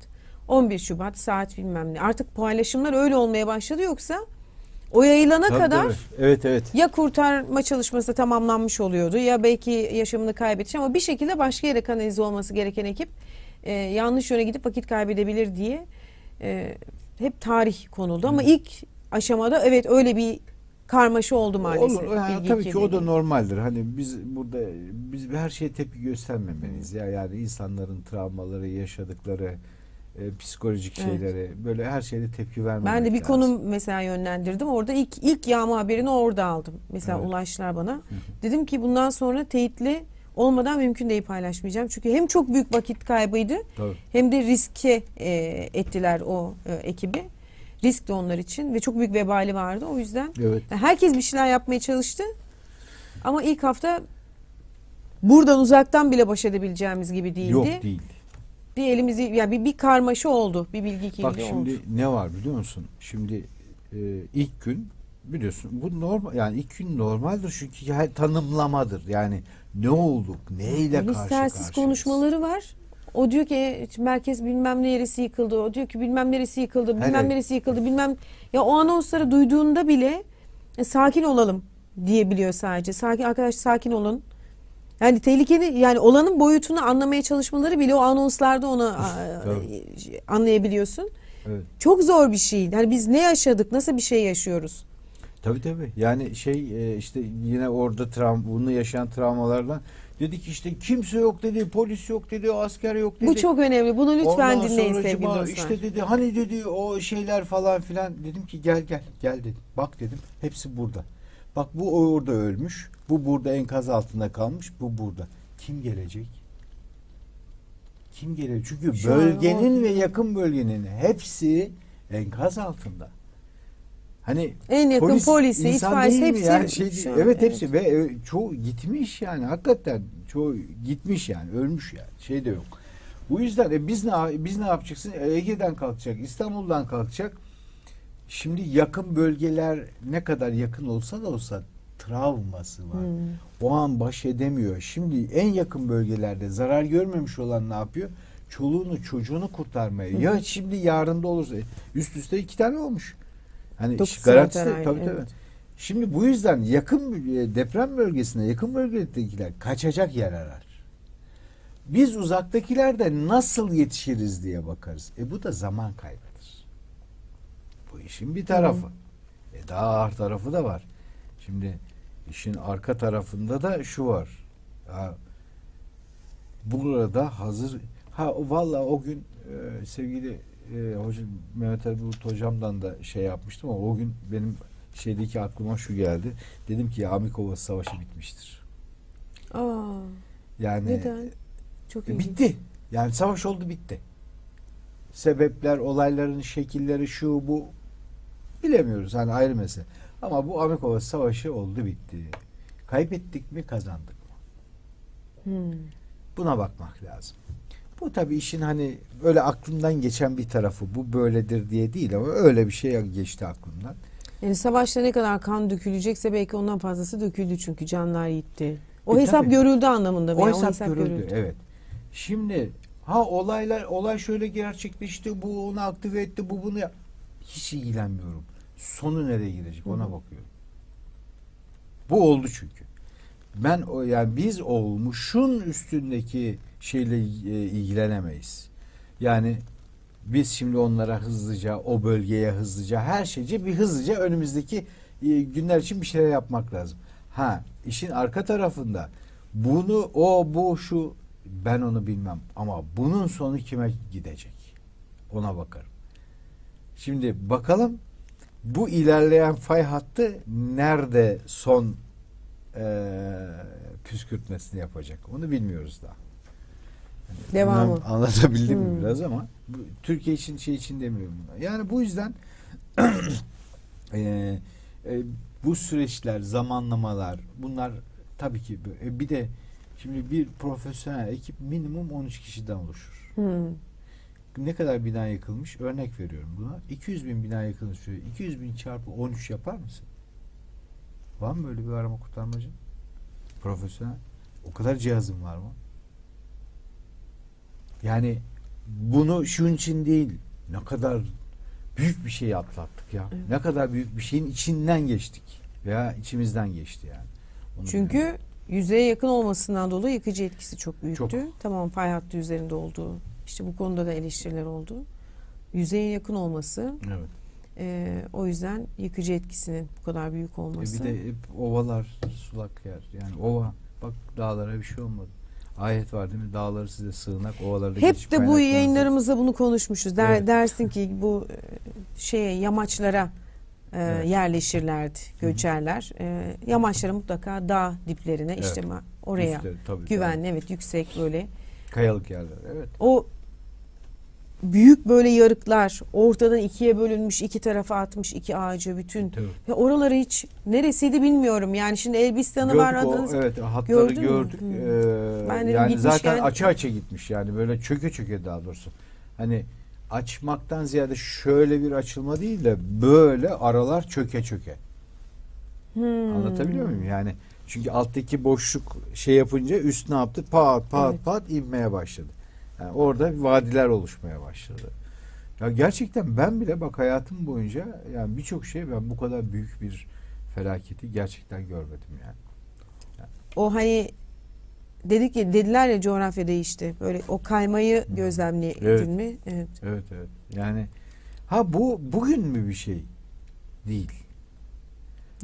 11 Şubat saat bilmem ne. Artık paylaşımlar öyle olmaya başladı yoksa o yayılana Tabii, kadar tabii. Evet evet. ya kurtarma çalışması tamamlanmış oluyordu ya belki yaşamını kaybedecek ama bir şekilde başka yere kanalize olması gereken ekip e, yanlış yöne gidip vakit kaybedebilir diye e, hep tarih konuldu ama ilk aşamada evet öyle bir karmaşa oldu maalesef. Olur. Yani tabii ki o da normaldir. Hani biz burada biz her şeye tepki göstermemeliyiz ya. Yani insanların travmaları, yaşadıkları e, psikolojik Evet. şeyleri böyle her şeyde tepki vermemek Ben de bir lazım. konu mesela yönlendirdim. Orada ilk ilk yağma haberini orada aldım. Mesela Evet. ulaştılar bana. Dedim ki bundan sonra teyitli olmadan mümkün değil paylaşmayacağım. Çünkü hem çok büyük vakit kaybıydı Tabii. hem de riske e, ettiler o e, ekibi. Risk de onlar için ve çok büyük vebali vardı. O yüzden Evet. herkes bir şeyler yapmaya çalıştı. Ama ilk hafta buradan uzaktan bile baş edebileceğimiz gibi değildi. Yok değil. Bir elimizi yani bir, bir karmaşa oldu. Bir bilgi kirliliği Bak şimdi oldu. ne var biliyor musun? Şimdi e, ilk gün biliyorsun bu normal yani ilk gün normaldir çünkü her tanımlamadır. Yani ne olduk, neyle karşı karşıyayız. konuşmaları var. O diyor ki merkez bilmem neresi yıkıldı. O diyor ki bilmem neresi yıkıldı. Bilmem Evet. neresi yıkıldı. Bilmem ya o anonsları duyduğunda bile e, sakin olalım diyebiliyor sadece. Sakin arkadaş sakin olun. Yani tehlikeli yani olanın boyutunu anlamaya çalışmaları bile o anonslarda onu anlayabiliyorsun. Evet. Çok zor bir şey. Yani biz ne yaşadık? Nasıl bir şey yaşıyoruz? Tabii tabii. Yani şey e, işte yine orada travma, bunu yaşayan travmalarla dedik işte kimse yok dedi, polis yok dedi, asker yok dedi. Bu çok önemli. Bunu lütfen Ondan dinleyin sonracıma sevgili dostlar. İşte dedi hani dedi o şeyler falan filan dedim ki gel gel gel dedim. Bak dedim hepsi burada. Bak bu orada ölmüş. Bu burada enkaz altında kalmış. Bu burada. Kim gelecek? Kim gelecek? Çünkü Şu bölgenin ve yakın bölgenin hepsi enkaz altında. Hani En yakın polisi, insan itfaiyesi değil mi hepsi yani? Şey, şu an, evet, evet. hepsi ve e, çoğu gitmiş yani hakikaten çoğu gitmiş yani ölmüş yani şey de yok. Bu yüzden e, biz ne biz ne yapacaksın? E, Ege'den kalkacak, İstanbul'dan kalkacak. Şimdi yakın bölgeler ne kadar yakın olsa da olsa travması var. Hmm. O an baş edemiyor. Şimdi en yakın bölgelerde zarar görmemiş olan ne yapıyor? Çoluğunu çocuğunu kurtarmaya. Ya şimdi yarın da olursa üst üste iki tane olmuş. Hani Dokuz garantisi tabii tabii. evet. Şimdi bu yüzden yakın e, deprem bölgesinde yakın bölgedekiler kaçacak yer arar. Biz uzaktakiler de nasıl yetişiriz diye bakarız. E bu da zaman kaybıdır. Bu işin bir tarafı. E daha ağır tarafı da var. Şimdi işin arka tarafında da şu var. Ha, burada hazır ha valla o gün e, sevgili e, hocam Mehmet Ali Bulut hocamdan da şey yapmıştım ama o gün benim şeydeki aklıma şu geldi. Dedim ki Amikova Savaşı bitmiştir. Aa, Yani neden? Çok e, bitti. Yani savaş oldu bitti. Sebepler, olayların şekilleri şu bu bilemiyoruz. Hani ayrı mesele. Ama bu Amikova Savaşı oldu bitti. Kaybettik mi kazandık mı? Hmm. Buna bakmak lazım. Bu tabii işin hani öyle aklımdan geçen bir tarafı bu böyledir diye değil ama öyle bir şey geçti aklımdan. Yani savaşta ne kadar kan dökülecekse belki ondan fazlası döküldü çünkü canlar gitti. O E, hesap tabii. görüldü anlamında. O veya hesap, görüldü. Evet. Şimdi ha olaylar olay şöyle gerçekleşti. Bu onu aktive etti. Bu bunu yap- hiç ilgilenmiyorum. Sonu nereye gidecek ona bakıyorum. Bu oldu çünkü. Ben o yani biz olmuşun üstündeki şeyle e, ilgilenemeyiz. Yani biz şimdi onlara hızlıca o bölgeye hızlıca her şeyce bir hızlıca önümüzdeki e, günler için bir şeyler yapmak lazım. Ha işin arka tarafında bunu o bu şu ben onu bilmem ama bunun sonu kime gidecek ona bakarım. Şimdi bakalım bu ilerleyen fay hattı nerede son e, püskürtmesini yapacak onu bilmiyoruz daha. Devamı. Bilmem anlatabildim mi Hmm. biraz ama bu, Türkiye için şey için demiyorum. bunu. Yani bu yüzden e, e, bu süreçler, zamanlamalar bunlar tabii ki e, bir de şimdi bir profesyonel ekip minimum 13 kişiden oluşur. Hmm. Ne kadar bina yıkılmış? Örnek veriyorum buna. 200 bin bina yıkılmış. Şöyle 200 bin çarpı 13 yapar mısın? Var mı böyle bir arama kurtarmacı? Profesyonel. O kadar cihazın var mı? Yani bunu şunun için değil. Ne kadar büyük bir şey atlattık ya. Evet. Ne kadar büyük bir şeyin içinden geçtik. Veya içimizden geçti yani. Onu Çünkü yüzeye yakın olmasından dolayı yıkıcı etkisi çok büyüktü. Çok. Tamam fay hattı üzerinde olduğu. işte bu konuda da eleştiriler oldu. Yüzeye yakın olması Evet. e, o yüzden yıkıcı etkisinin bu kadar büyük E olması. bir de hep ovalar sulak yer. Yani ova bak dağlara bir şey olmadı. Ayet var değil mi? Dağları size sığınak, ovalarda Hep geçip de bu yayınlarımızda bunu konuşmuşuz. Der, Evet. Dersin ki bu e, şeye yamaçlara e, Evet. yerleşirlerdi, göçerler. E, yamaçlara mutlaka dağ diplerine Evet. işte oraya Üstleri, tabii, güvenli evet yüksek böyle. tabii. Kayalık yerler. Evet. O büyük böyle yarıklar ortadan ikiye bölünmüş iki tarafa atmış iki ağacı bütün. Tabii. Ve oraları hiç neresiydi bilmiyorum. Yani şimdi Elbistan'ı var adınız. evet hatları Gördün mü? gördük. Hı. Ee, Ben yani zaten açı açı gitmiş. Yani böyle çöke çöke daha doğrusu. Hani açmaktan ziyade şöyle bir açılma değil de böyle aralar çöke çöke. Hmm. Anlatabiliyor muyum? Yani çünkü alttaki boşluk şey yapınca üst ne yaptı? Pat pat Evet. pat inmeye başladı. Yani orada vadiler oluşmaya başladı. Ya gerçekten ben bile bak hayatım boyunca yani birçok şey ben bu kadar büyük bir felaketi gerçekten görmedim yani. O hani dedik ya dediler ya coğrafya değişti. Böyle o kaymayı gözlemledin Evet. mi? Evet. Evet evet. Yani ha bu bugün mü bir şey? Değil.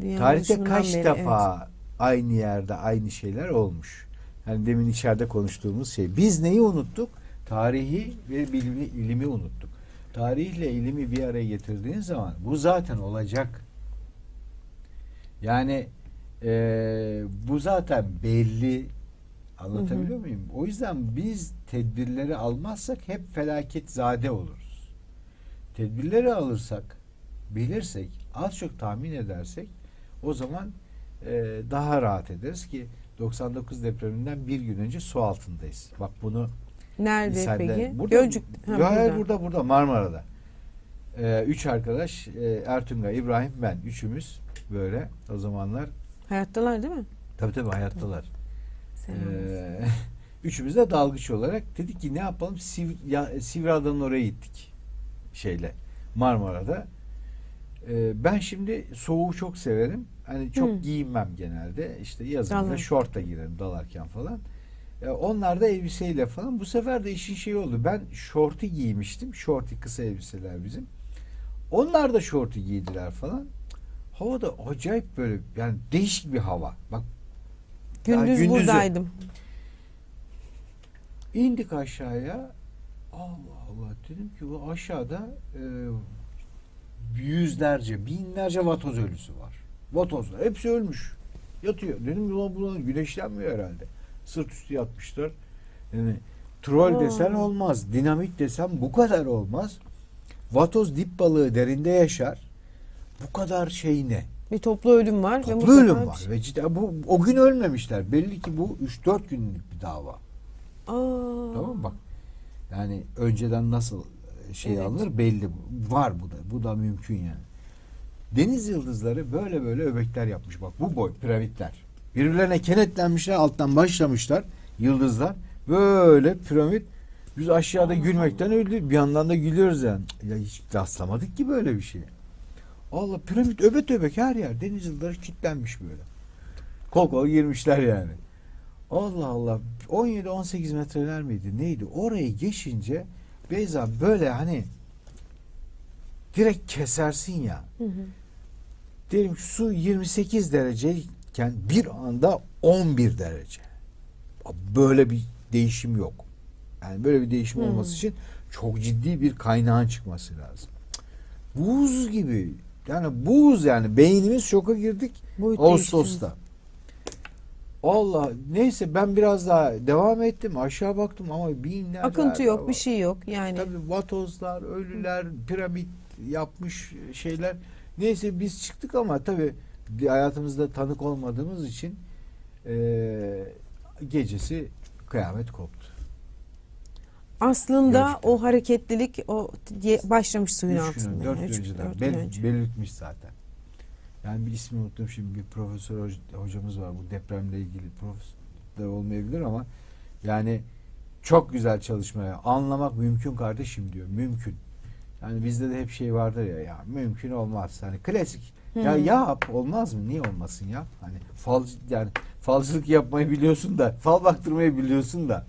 Dünyanın Tarihte kaç beri, defa aynı yerde aynı şeyler olmuş. Yani demin içeride konuştuğumuz şey. Biz neyi unuttuk? Tarihi ve bilimi, ilimi unuttuk. Tarihle ilimi bir araya getirdiğin zaman bu zaten olacak. Yani eee, bu zaten belli. Anlatabiliyor muyum? O yüzden biz tedbirleri almazsak hep felaket zade oluruz. Tedbirleri alırsak, bilirsek, az çok tahmin edersek o zaman eee, daha rahat ederiz ki 99 depreminden bir gün önce su altındayız. Bak bunu. Nerede de- peki? Burada, Gölcük. Ha, Ya, burada. burada burada Marmara'da. Ee, üç arkadaş e, Ertuğrul, İbrahim, ben üçümüz böyle o zamanlar Hayattalar değil mi? tabii tabii hayattalar. Selam. Ee, üçümüz de dalgıç olarak dedik ki ne yapalım Siv, ya, Sivriada'nın oraya gittik şeyle Marmara'da. Ee, ben şimdi soğuğu çok severim. Hani çok Hı. giyinmem genelde. İşte yazın da şortla girerim dalarken falan. Ee, onlar da elbiseyle falan. Bu sefer de işin şeyi oldu. Ben şortu giymiştim. Şorti kısa elbiseler bizim. Onlar da şortu giydiler falan. Hava da acayip böyle yani değişik bir hava. Bak Gündüz gündüzü. buradaydım. İndik aşağıya. Allah Allah dedim ki bu aşağıda e, yüzlerce, binlerce vatoz ölüsü var. Vatozlar. Hepsi ölmüş. Yatıyor. Dedim ulan bunlar güneşlenmiyor herhalde. Sırt üstü yatmışlar. Yani troll Aa. desen olmaz. Dinamit desem bu kadar olmaz. Vatoz dip balığı derinde yaşar. Bu kadar şey ne? Bir toplu ölüm var. ve Toplu mutlaka ölüm var. şey- Ve cidden bu o gün ölmemişler. Belli ki bu 3-4 günlük bir dava. Aa. Tamam mı? Bak. Yani önceden nasıl şey Evet. alınır belli. Var bu da. Bu da mümkün yani. Deniz yıldızları böyle böyle öbekler yapmış. Bak bu boy piramitler. Birbirlerine kenetlenmişler. Alttan başlamışlar yıldızlar. Böyle piramit. Biz aşağıda gülmekten öldük. Bir yandan da gülüyoruz yani. Ya hiç rastlamadık ki böyle bir şeye. Allah piramit öbek öbek her yer. Deniz yıldızları kilitlenmiş böyle. Kol kol girmişler yani. Allah Allah 17-18 metreler miydi neydi orayı geçince Beyza böyle hani direkt kesersin ya Hı hı. diyelim su 28 dereceyken bir anda 11 derece böyle bir değişim yok yani böyle bir değişim Hmm. olması için çok ciddi bir kaynağın çıkması lazım buz gibi yani buz yani beynimiz şoka girdik Boyut Ağustos'ta. Allah neyse ben biraz daha devam ettim aşağı baktım ama binlerce Akıntı yok, var. bir şey yok. Yani Tabii vatozlar, ölüler, piramit yapmış şeyler. Neyse biz çıktık ama tabii hayatımızda tanık olmadığımız için eee, gecesi kıyamet koptu. aslında Gölcük'te. o hareketlilik o diye başlamış suyun Üç altında. dört yani. gün önceden dört bel- önce. belirtmiş zaten. Yani bir ismi unuttum şimdi bir profesör hocamız var bu depremle ilgili profesör olmayabilir ama yani çok güzel çalışmaya anlamak mümkün kardeşim diyor mümkün. Yani bizde de hep şey vardır ya ya mümkün olmaz. Hani klasik Ya yap olmaz mı? Niye olmasın ya? Hani fal yani falcılık yapmayı biliyorsun da fal baktırmayı biliyorsun da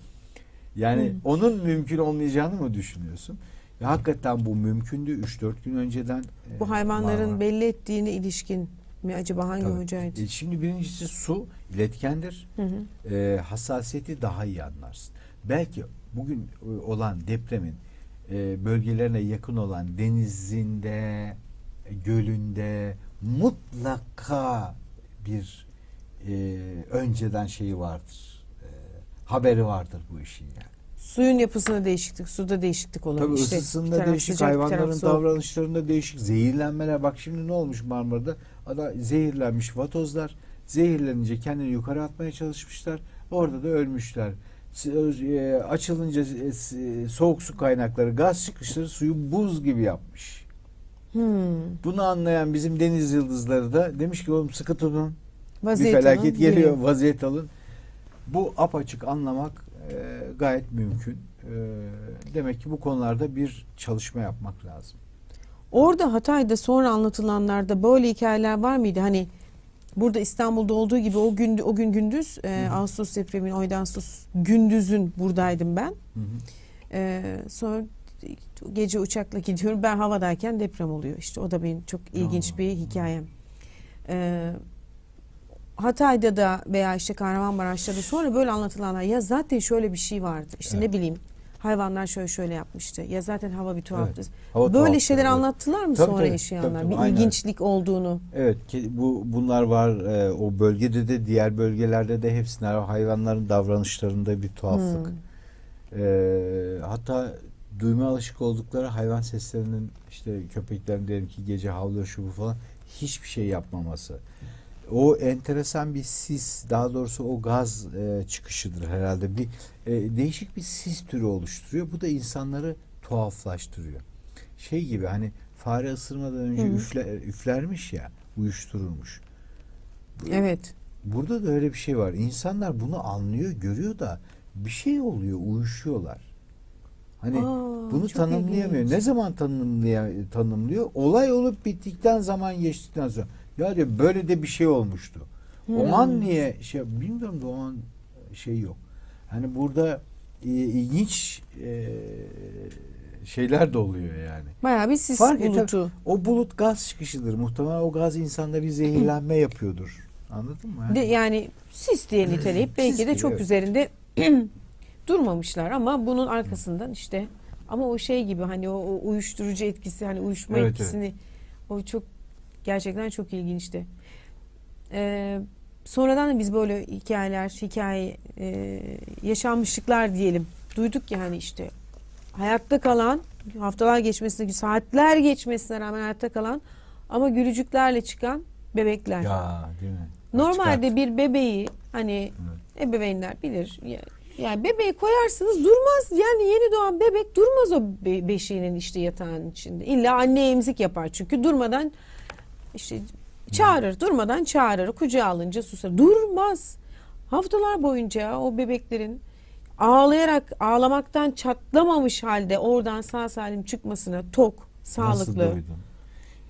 yani onun mümkün olmayacağını mı düşünüyorsun? Ya hakikaten bu mümkündü 3-4 gün önceden. e, Bu hayvanların var. belli ettiğine ilişkin mi acaba hangi Tabii. hocaydı? E, şimdi birincisi su iletkendir. Hı hı. E, hassasiyeti daha iyi anlarsın. Belki bugün e, olan depremin e, bölgelerine yakın olan denizinde, e, gölünde mutlaka bir e, önceden şeyi vardır. E, haberi vardır bu işin yani. Suyun yapısında değişiklik, suda değişiklik olur. Tabii işte. Isısında değişik, sıcak, hayvanların davranışlarında değişik, zehirlenmeler. Bak şimdi ne olmuş Marmara'da? Ada zehirlenmiş vatozlar. Zehirlenince kendini yukarı atmaya çalışmışlar. Orada da ölmüşler. E, Açılınca e, s- soğuk su kaynakları, gaz çıkışları suyu buz gibi yapmış. Hmm. Bunu anlayan bizim deniz yıldızları da demiş ki oğlum sıkı tutun. Vaziyet bir felaket alın, geliyor, geliyor. vaziyet alın. Bu apaçık anlamak e, gayet mümkün. E, demek ki bu konularda bir çalışma yapmak lazım. Orada Hatay'da sonra anlatılanlarda böyle hikayeler var mıydı? Hani burada İstanbul'da olduğu gibi o gün o gün gündüz e, Ağustos depremin 17 Ağustos gündüzün buradaydım ben. Hı hı. E, sonra gece uçakla gidiyorum. Ben havadayken deprem oluyor. İşte o da benim çok ilginç Aa. bir hikayem. E, Hatay'da da veya işte Kahramanmaraş'ta da sonra böyle anlatılanlar ya zaten şöyle bir şey vardı. İşte Evet. ne bileyim hayvanlar şöyle şöyle yapmıştı. Ya zaten hava bir tuhaftı. Hava Böyle tuhaftır, şeyler evet. anlattılar mı Tabii, sonra tabii, yaşayanlar? tabii, tabii, bir aynen. ilginçlik olduğunu. Evet bu bunlar var e, o bölgede de diğer bölgelerde de hepsinde hayvanların davranışlarında bir tuhaflık. Hmm. E, hatta duyma alışık oldukları hayvan seslerinin işte köpeklerin diyelim ki gece havlıyor şu bu falan hiçbir şey yapmaması. O enteresan bir sis daha doğrusu o gaz e, çıkışıdır herhalde bir e, değişik bir sis türü oluşturuyor. Bu da insanları tuhaflaştırıyor. Şey gibi hani fare ısırmadan önce Hı. üfle, üflermiş ya uyuştururmuş. Evet. Burada da öyle bir şey var. İnsanlar bunu anlıyor, görüyor da bir şey oluyor, uyuşuyorlar. Hani Aa, bunu tanımlayamıyor. ilginç. Ne zaman tanımlaya, tanımlıyor? Olay olup bittikten zaman geçtikten sonra. Ya diyor böyle de bir şey olmuştu. O Hmm. an niye şey bilmiyorum da o an şey yok. Hani burada e, ilginç e, şeyler de oluyor yani. Bayağı bir sis Fark bulutu. O bulut gaz çıkışıdır. Muhtemelen o gaz insanda bir zehirlenme yapıyordur. Anladın mı? De, yani sis diye niteleyip belki Sis de çok evet. üzerinde durmamışlar ama bunun arkasından işte ama o şey gibi hani o, o uyuşturucu etkisi hani uyuşma Evet, etkisini o çok gerçekten çok ilginçti. Ee, sonradan da biz böyle hikayeler, hikaye e, yaşanmışlıklar diyelim duyduk ya hani işte hayatta kalan haftalar geçmesine saatler geçmesine rağmen hayatta kalan ama gülücüklerle çıkan bebekler. Ya değil mi? Normalde Çıkart. bir bebeği hani ebeveynler bilir. Ya- Yani bebeği koyarsınız durmaz. Yani yeni doğan bebek durmaz o be- beşiğinin işte yatağın içinde. İlla anne emzik yapar çünkü durmadan işte çağırır. Durmadan çağırır. Kucağa alınca susar. Durmaz. Haftalar boyunca o bebeklerin ağlayarak ağlamaktan çatlamamış halde oradan sağ salim çıkmasına tok, Nasıl sağlıklı. doydun?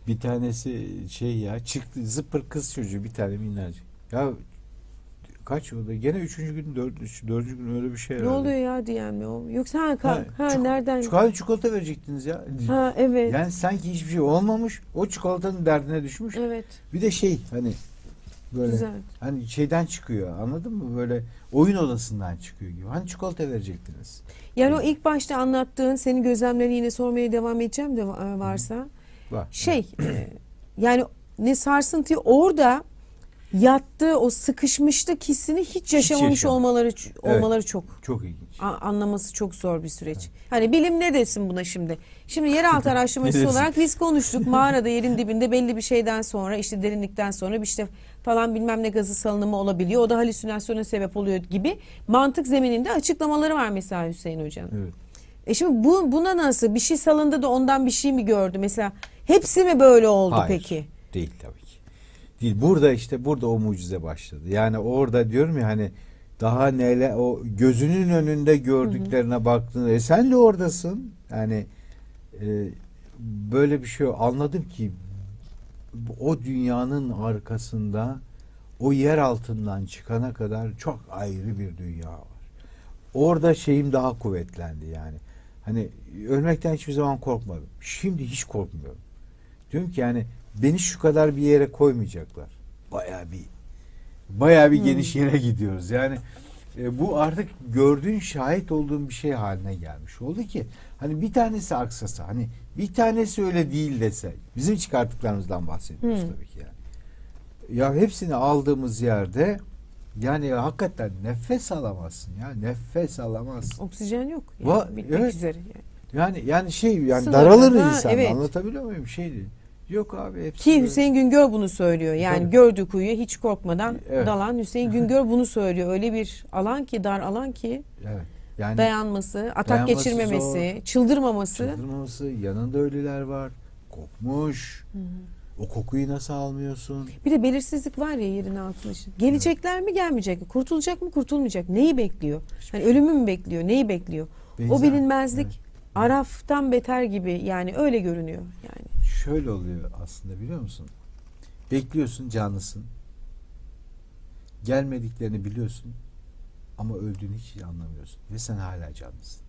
Bir tanesi şey ya çıktı zıpır kız çocuğu bir tane minnacık. Ya kaç da gene üçüncü gün dört, üç, dördüncü gün öyle bir şey Ne herhalde. oluyor ya diyen mi o? Yoksa ha, kalk, ha, çik- nereden? Çikolata, çikolata verecektiniz ya. Ha evet. Yani sanki hiçbir şey olmamış. O çikolatanın derdine düşmüş. Evet. Bir de şey hani böyle Güzel. hani şeyden çıkıyor anladın mı? Böyle oyun odasından çıkıyor gibi. Hani çikolata verecektiniz. Yani o ilk başta anlattığın senin gözlemlerini yine sormaya devam edeceğim de va- varsa Var. şey e, yani ne sarsıntıyı orada yattığı o sıkışmışlık hissini hiç yaşamamış yaşamamış. olmaları olmaları çok Çok ilginç. a- anlaması çok zor bir süreç. Hani bilim ne desin buna şimdi? Şimdi yeraltı araştırmacısı Ne desin? olarak biz konuştuk. Mağarada yerin dibinde belli bir şeyden sonra işte derinlikten sonra bir işte falan bilmem ne gazı salınımı olabiliyor. O da halüsinasyona sebep oluyor gibi mantık zemininde açıklamaları var mesela Hüseyin Hoca'nın. Evet. E şimdi bu, buna nasıl? Bir şey salındı da ondan bir şey mi gördü? Mesela hepsi mi böyle oldu Hayır. peki? Değil tabii ki. Değil. Burada işte burada o mucize başladı. Yani orada diyorum ya hani daha neyle o gözünün önünde gördüklerine baktığında e sen de oradasın. Yani e, böyle bir şey anladım ki o dünyanın arkasında o yer altından çıkana kadar çok ayrı bir dünya var. Orada şeyim daha kuvvetlendi yani. Hani ölmekten hiçbir zaman korkmadım. Şimdi hiç korkmuyorum. Diyorum ki yani beni şu kadar bir yere koymayacaklar. Bayağı bir bayağı bir geniş yere gidiyoruz. Yani e, bu artık gördüğün şahit olduğun bir şey haline gelmiş oldu ki hani bir tanesi aksasa hani bir tanesi öyle değil dese bizim çıkarttıklarımızdan bahsediyoruz Hı. tabii ki yani. Ya hepsini aldığımız yerde yani hakikaten nefes alamazsın ya nefes alamazsın. Oksijen yok. Yani Va- bitmek evet. üzere. yani. Yani yani şey yani Sınırlı. daralır insan. evet. Anlatabiliyor muyum? Şey değil. Yok abi hepsi Ki böyle. Hüseyin Güngör bunu söylüyor. Yani Tabii. gördüğü kuyuya hiç korkmadan Evet. dalan Hüseyin Güngör bunu söylüyor. Öyle bir alan ki dar alan ki Evet. Yani dayanması, atak Dayanması geçirmemesi, çıldırmaması. çıldırmaması, yanında ölüler var. Kokmuş. O kokuyu nasıl almıyorsun? Bir de belirsizlik var ya yerin altında. şimdi. Gelecekler mi gelmeyecek mi? Kurtulacak mı kurtulmayacak? Neyi bekliyor? Hani ölümü mü bekliyor? Neyi bekliyor? O Beyza, bilinmezlik. Araf'tan beter gibi yani öyle görünüyor yani. Şöyle oluyor aslında biliyor musun? Bekliyorsun canlısın. Gelmediklerini biliyorsun ama öldüğünü hiç anlamıyorsun ve sen hala canlısın.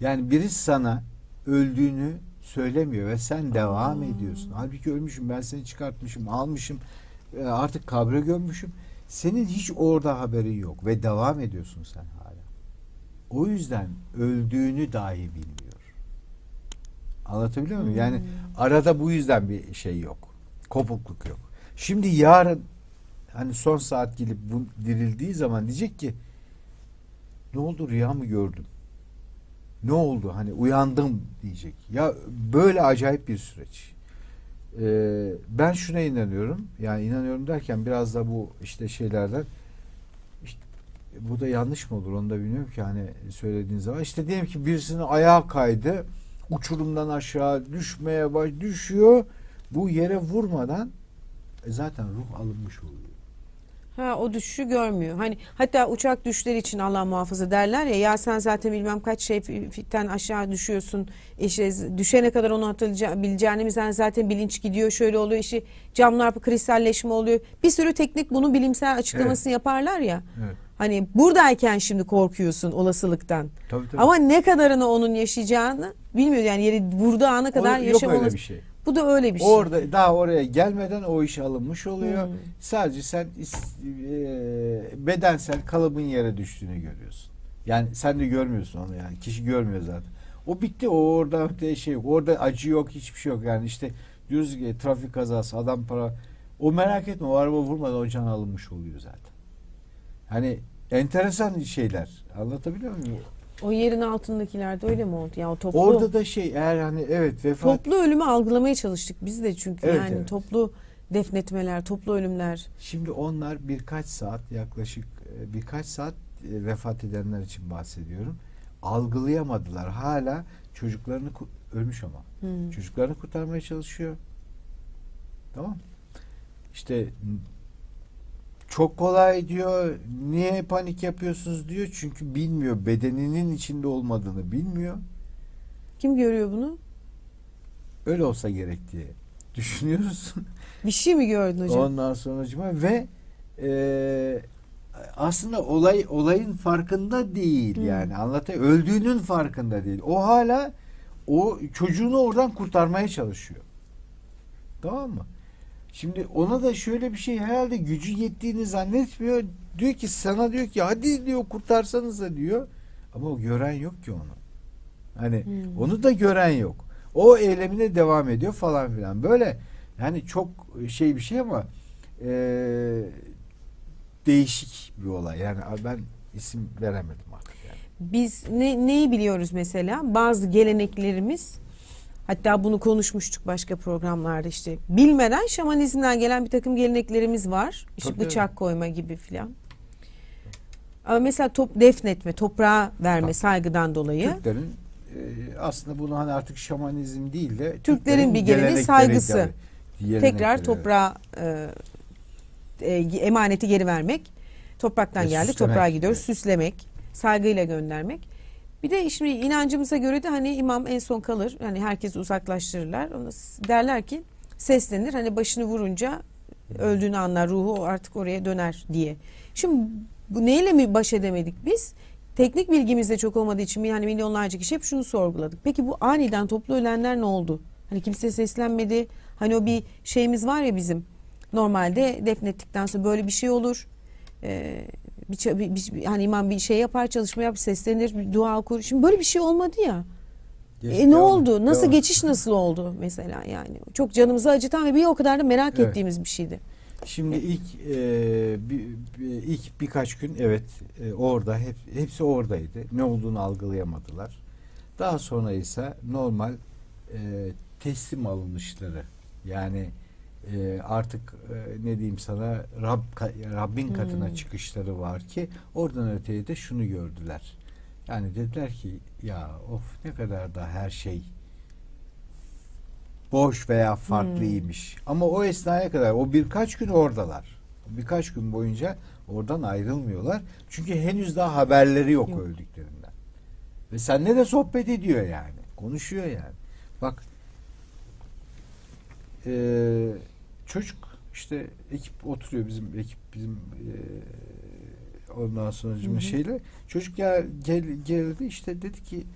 Yani birisi sana öldüğünü söylemiyor ve sen devam ediyorsun. Halbuki ölmüşüm ben seni çıkartmışım almışım e, artık kabre gömmüşüm. Senin hiç orada haberin yok ve devam ediyorsun sen. O yüzden öldüğünü dahi bilmiyor. Anlatabiliyor muyum? Yani arada bu yüzden bir şey yok. Kopukluk yok. Şimdi yarın hani son saat gelip bu dirildiği zaman diyecek ki ne oldu rüya mı gördüm? Ne oldu? Hani uyandım diyecek. Ya böyle acayip bir süreç. Ee, ben şuna inanıyorum. Yani inanıyorum derken biraz da bu işte şeylerden bu da yanlış mı olur onu da bilmiyorum ki hani söylediğin zaman. İşte diyelim ki birisinin ayağı kaydı. Uçurumdan aşağı düşmeye baş düşüyor. Bu yere vurmadan e, zaten ruh alınmış oluyor. Ha o düşüşü görmüyor. Hani hatta uçak düşleri için Allah muhafaza derler ya ya sen zaten bilmem kaç şey fitten aşağı düşüyorsun. İşte düşene kadar onu hatırlayabileceğini sen zaten bilinç gidiyor şöyle oluyor işi camlar kristalleşme oluyor. Bir sürü teknik bunun bilimsel açıklamasını yaparlar ya. Evet. Hani buradayken şimdi korkuyorsun olasılıktan. Tabii tabii. Ama ne kadarını onun yaşayacağını bilmiyor yani yeri vurduğu ana kadar O- yok yaşam öyle olas- bir şey. Bu da öyle bir şey. Orada daha oraya gelmeden o iş alınmış oluyor. Hmm. Sadece sen e, bedensel kalıbın yere düştüğünü görüyorsun. Yani sen de görmüyorsun onu yani. Kişi görmüyor zaten. O bitti. O orada öte şey yok. Orada acı yok, hiçbir şey yok. Yani işte diyoruz ki trafik kazası, adam para. O merak etme. O araba vurmadan o can alınmış oluyor zaten. Hani enteresan şeyler. Anlatabiliyor muyum? O yerin altındakilerde öyle mi oldu? Ya o toplu Orada da şey eğer hani evet vefat toplu ölümü algılamaya çalıştık biz de çünkü Evet, yani evet. toplu defnetmeler, toplu ölümler. Şimdi onlar birkaç saat yaklaşık e, birkaç saat e, vefat edenler için bahsediyorum. Algılayamadılar. Hala çocuklarını ölmüş ama. Hmm. Çocuklarını kurtarmaya çalışıyor. Tamam. İşte çok kolay diyor. Niye panik yapıyorsunuz diyor. Çünkü bilmiyor. Bedeninin içinde olmadığını bilmiyor. Kim görüyor bunu? Öyle olsa gerek diye düşünüyoruz. Bir şey mi gördün hocam? Ondan sonra ve e, aslında olay olayın farkında değil Hı. yani anlatıyor. Öldüğünün farkında değil. O hala o çocuğunu oradan kurtarmaya çalışıyor. Tamam mı? Şimdi ona da şöyle bir şey herhalde gücü yettiğini zannetmiyor. Diyor ki sana diyor ki hadi diyor kurtarsanıza diyor. Ama o gören yok ki onu. Hani Hmm. onu da gören yok. O eylemine devam ediyor falan filan. Böyle yani çok şey bir şey ama e, değişik bir olay. Yani ben isim veremedim artık yani. Biz ne, neyi biliyoruz mesela? Bazı geleneklerimiz hatta bunu konuşmuştuk başka programlarda işte. Bilmeden şamanizmden gelen bir takım geleneklerimiz var. İşte Tabii, bıçak koyma gibi filan. Ama mesela top defnetme, toprağa verme Tabii. saygıdan dolayı. Türklerin e, aslında bunu hani artık şamanizm değil de Türklerin bir geleneği, gelenekleri saygısı. tabii. Tekrar Gelenekleri. toprağa e, e, emaneti geri vermek. Topraktan Ve geldi, süslemek, toprağa gidiyoruz. evet. Süslemek, saygıyla göndermek. Bir de şimdi inancımıza göre de hani imam en son kalır. Hani herkesi uzaklaştırırlar. Ona derler ki seslenir. Hani başını vurunca öldüğünü anlar ruhu artık oraya döner diye. Şimdi bu neyle mi baş edemedik biz? Teknik bilgimiz de çok olmadığı için yani milyonlarca kişi hep şunu sorguladık. Peki bu aniden toplu ölenler ne oldu? Hani kimse seslenmedi. Hani o bir şeyimiz var ya bizim. Normalde defnettikten sonra böyle bir şey olur. Ee, bir, bir, bir- hani imam bir şey yapar, çalışma yap, seslenir, bir dua okur. Şimdi böyle bir şey olmadı ya. Geç, E ne devam, oldu? Nasıl devam. geçiş nasıl oldu mesela yani? Çok canımızı acıtan ve bir o kadar da merak Evet. ettiğimiz bir şeydi. Şimdi ilk e, bir, bir- ilk birkaç gün evet e, orada hep hepsi oradaydı. Ne olduğunu algılayamadılar. Daha sonra ise normal e, teslim alınışları yani e, artık e, ne diyeyim sana Rab, Rabbin katına Hmm. çıkışları var ki oradan öteye de şunu gördüler. Yani dediler ki ya of ne kadar da her şey boş veya farklıymış. Ama o esnaya kadar o birkaç gün oradalar. Birkaç gün boyunca oradan ayrılmıyorlar. Çünkü henüz daha haberleri yok, Yok. öldüklerinden. Ve seninle de sohbet ediyor yani. Konuşuyor yani. Bak eee, çocuk işte ekip oturuyor bizim ekip bizim eee, ondan sonra Hı hı. şeyle çocuk gel, gel geldi işte dedi ki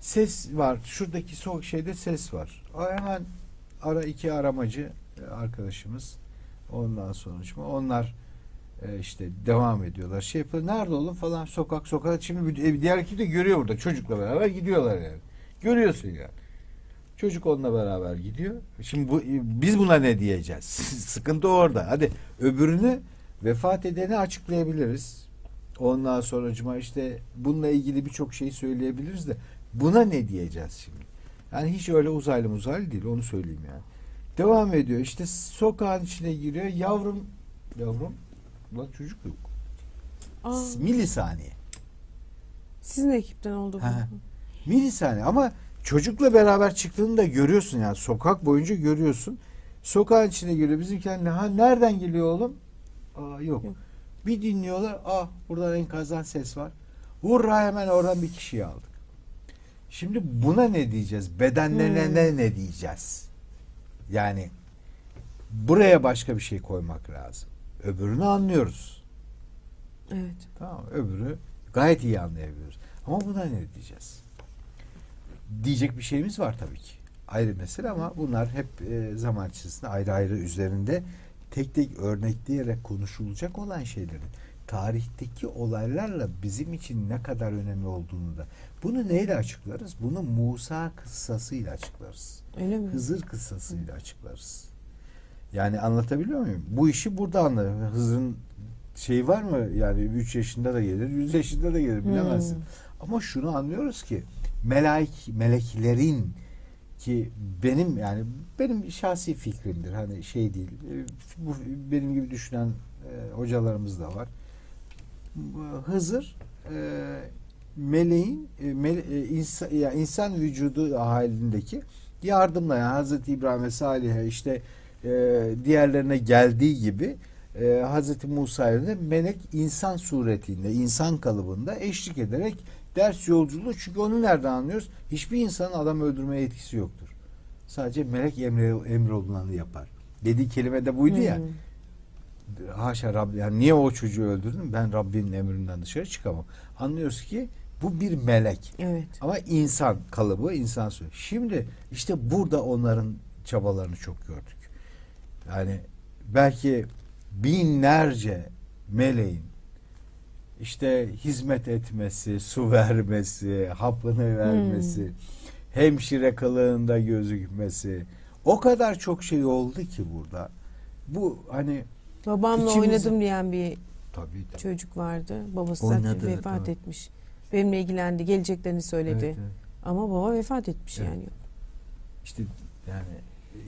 ses var şuradaki soğuk şeyde ses var. O hemen ara iki aramacı e, arkadaşımız ondan sonra onlar e, işte devam ediyorlar. Şey yapıyor. Nerede oğlum falan sokak sokak. Şimdi bir- e, diğer ekip de görüyor burada çocukla beraber gidiyorlar yani. Görüyorsun yani. Çocuk onunla beraber gidiyor. Şimdi bu biz buna ne diyeceğiz? Sıkıntı orada. Hadi öbürünü vefat edeni açıklayabiliriz. Ondan sonra cuma işte bununla ilgili birçok şey söyleyebiliriz de buna ne diyeceğiz şimdi? Yani hiç öyle uzaylı muzaylı değil onu söyleyeyim yani. Devam ediyor. İşte sokağın içine giriyor. Yavrum yavrum Ulan çocuk yok. Aa, Milisaniye. sizin ekipten oldu bu. Ha. Milisaniye ama çocukla beraber çıktığını da görüyorsun yani sokak boyunca görüyorsun. Sokağın içine giriyor. Bizimkiler ne? Ha nereden geliyor oğlum? Aa yok. Yok. Bir dinliyorlar. Ah buradan enkazdan ses var. Hurra hemen oradan bir kişiyi aldık. Şimdi buna ne diyeceğiz? Bedenlerine Hmm. ne diyeceğiz? Yani buraya başka bir şey koymak lazım. Öbürünü anlıyoruz. Evet. Tamam öbürü gayet iyi anlayabiliyoruz. Ama buna ne diyeceğiz? Diyecek bir şeyimiz var tabii ki. Ayrı mesele ama bunlar hep e, zaman içerisinde ayrı ayrı üzerinde tek tek örnekleyerek konuşulacak olan şeyleri tarihteki olaylarla bizim için ne kadar önemli olduğunu da bunu neyle açıklarız? Bunu Musa kıssasıyla açıklarız. Öyle mi? Hızır kıssasıyla açıklarız. Yani anlatabiliyor muyum? Bu işi burada anlarım. Hızır'ın şey var mı? Yani 3 yaşında da gelir, 100 yaşında da gelir bilemezsin. Hmm. Ama şunu anlıyoruz ki melaik meleklerin ki benim yani benim şahsi fikrimdir. Hani şey değil. e, Bu benim gibi düşünen e, hocalarımız da var. Hızır e, meleğin mele- insan, ya insan vücudu halindeki yardımla yani Hazreti İbrahim'e Salih'e işte diğerlerine geldiği gibi Hazreti Musa'ya da melek insan suretinde, insan kalıbında eşlik ederek ders yolculuğu çünkü onu nereden anlıyoruz? Hiçbir insanın adam öldürmeye yetkisi yoktur. Sadece melek emre, emrolunanı yapar. Dediği kelime de buydu ya. Hmm. Haşa Rabbi yani niye o çocuğu öldürdün? Ben Rabbinin emrinden dışarı çıkamam. Anlıyoruz ki bu bir melek. Evet. Ama insan kalıbı, insan suyu. Şimdi işte burada onların çabalarını çok gördük. Yani belki binlerce meleğin işte hizmet etmesi, su vermesi, hapını vermesi, hemşire kılığında gözükmesi. O kadar çok şey oldu ki burada. Bu hani Babamla İkimiz- oynadım diyen bir tabii tabii. çocuk vardı. Babası Oynadı, zaten vefat evet. etmiş. Benimle ilgilendi, geleceklerini söyledi. Evet, evet. Ama baba vefat etmiş Evet. yani. İşte yani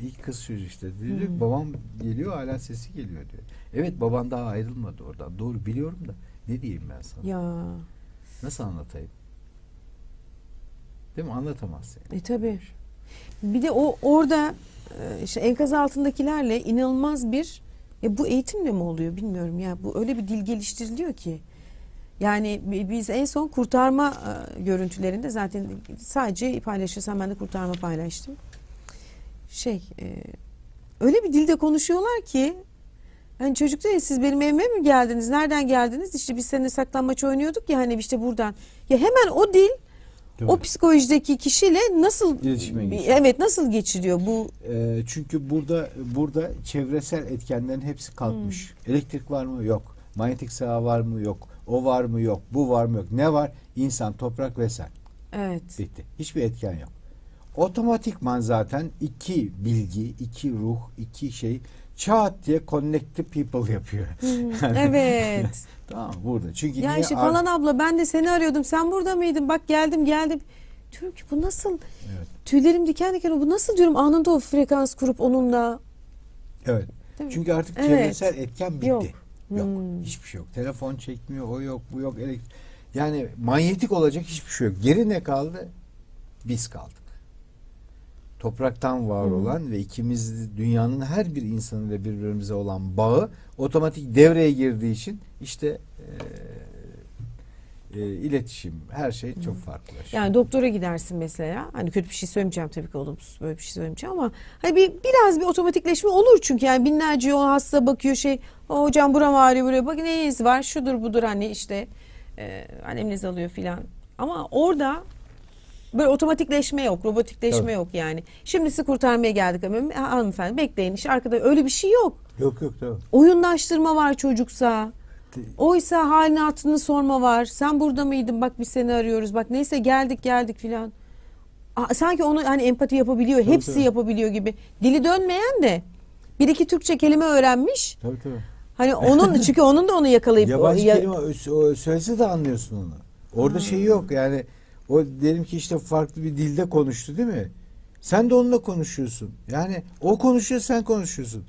ilk kız çocuğu işte diyor Hı. babam geliyor hala sesi geliyor diyor. Evet baban daha ayrılmadı oradan. Doğru biliyorum da ne diyeyim ben sana? Ya Nasıl anlatayım? Değil mi? Anlatamazsın. e tabi. Bir de o orada e, işte enkaz altındakilerle inanılmaz bir ya bu eğitimle mi oluyor bilmiyorum ya bu öyle bir dil geliştiriliyor ki. Yani bi- biz en son kurtarma e, görüntülerinde zaten sadece paylaşırsam ben de kurtarma paylaştım. Şey e, öyle bir dilde konuşuyorlar ki hani çocuk ya siz benim evime mi geldiniz? Nereden geldiniz? İşte biz seninle saklanmaç oynuyorduk ya hani işte buradan. Ya hemen o dil Tabii. o psikolojideki kişiyle nasıl İletişime geçiyor. evet nasıl geçiriyor bu Ee, çünkü burada burada çevresel etkenlerin hepsi kalkmış. Hmm. Elektrik var mı? Yok. Manyetik saha var mı? Yok. O var mı? Yok. Bu var mı? Yok. Ne var? İnsan, toprak ve sen. evet Bitti. Hiçbir etken yok. Otomatikman zaten iki bilgi, iki ruh, iki şey çat diye connect the people yapıyor. Yani- evet. tamam burada. Çünkü Ya niye işte falan abla ben de seni arıyordum. Sen burada mıydın? Bak geldim geldim. Diyorum ki bu nasıl? Evet. Tüylerim diken diken. Bu nasıl diyorum anında o frekans kurup onunla. Evet. Değil mi? Çünkü artık Evet. çevresel etken bitti. Yok. Yok. Hmm. Hiçbir şey yok. Telefon çekmiyor, o yok, bu yok. Elektrik. Yani manyetik olacak hiçbir şey yok. Geri ne kaldı? Biz kaldık. Topraktan var olan ve ikimiz dünyanın her bir insanıyla birbirimize olan bağı otomatik devreye girdiği için işte e, e, iletişim her şey çok farklılaşıyor. Yani doktora gidersin mesela. Hani kötü bir şey söylemeyeceğim tabii ki olumsuz böyle bir şey söylemeyeceğim ama hani bir biraz bir otomatikleşme olur çünkü yani binlerce o hasta bakıyor şey "O hocam buram ağrıyor buraya bak neyiniz var şudur budur hani işte e, annemniz alıyor filan ama orada böyle otomatikleşme yok robotikleşme Tabii. yok yani şimdi sizi kurtarmaya geldik hanım- hanımefendi bekleyin işte arkada öyle bir şey yok Yok yok tamam. oyunlaştırma var çocuksa Oysa halini hatırını sorma var. Sen burada mıydın? Bak biz seni arıyoruz. Bak neyse geldik geldik filan. Aa, Sanki onu hani empati yapabiliyor. Tabii, hepsi tabii. yapabiliyor gibi. Dili dönmeyen de bir iki Türkçe kelime öğrenmiş. Tabii tabii. Hani onun çünkü onun da onu yakalayıp Yabancı ya- kelime ö- o söylese de anlıyorsun onu. Orada şey yok yani o diyelim ki işte farklı bir dilde konuştu değil mi? Sen de onunla konuşuyorsun. Yani o konuşuyor sen konuşuyorsun.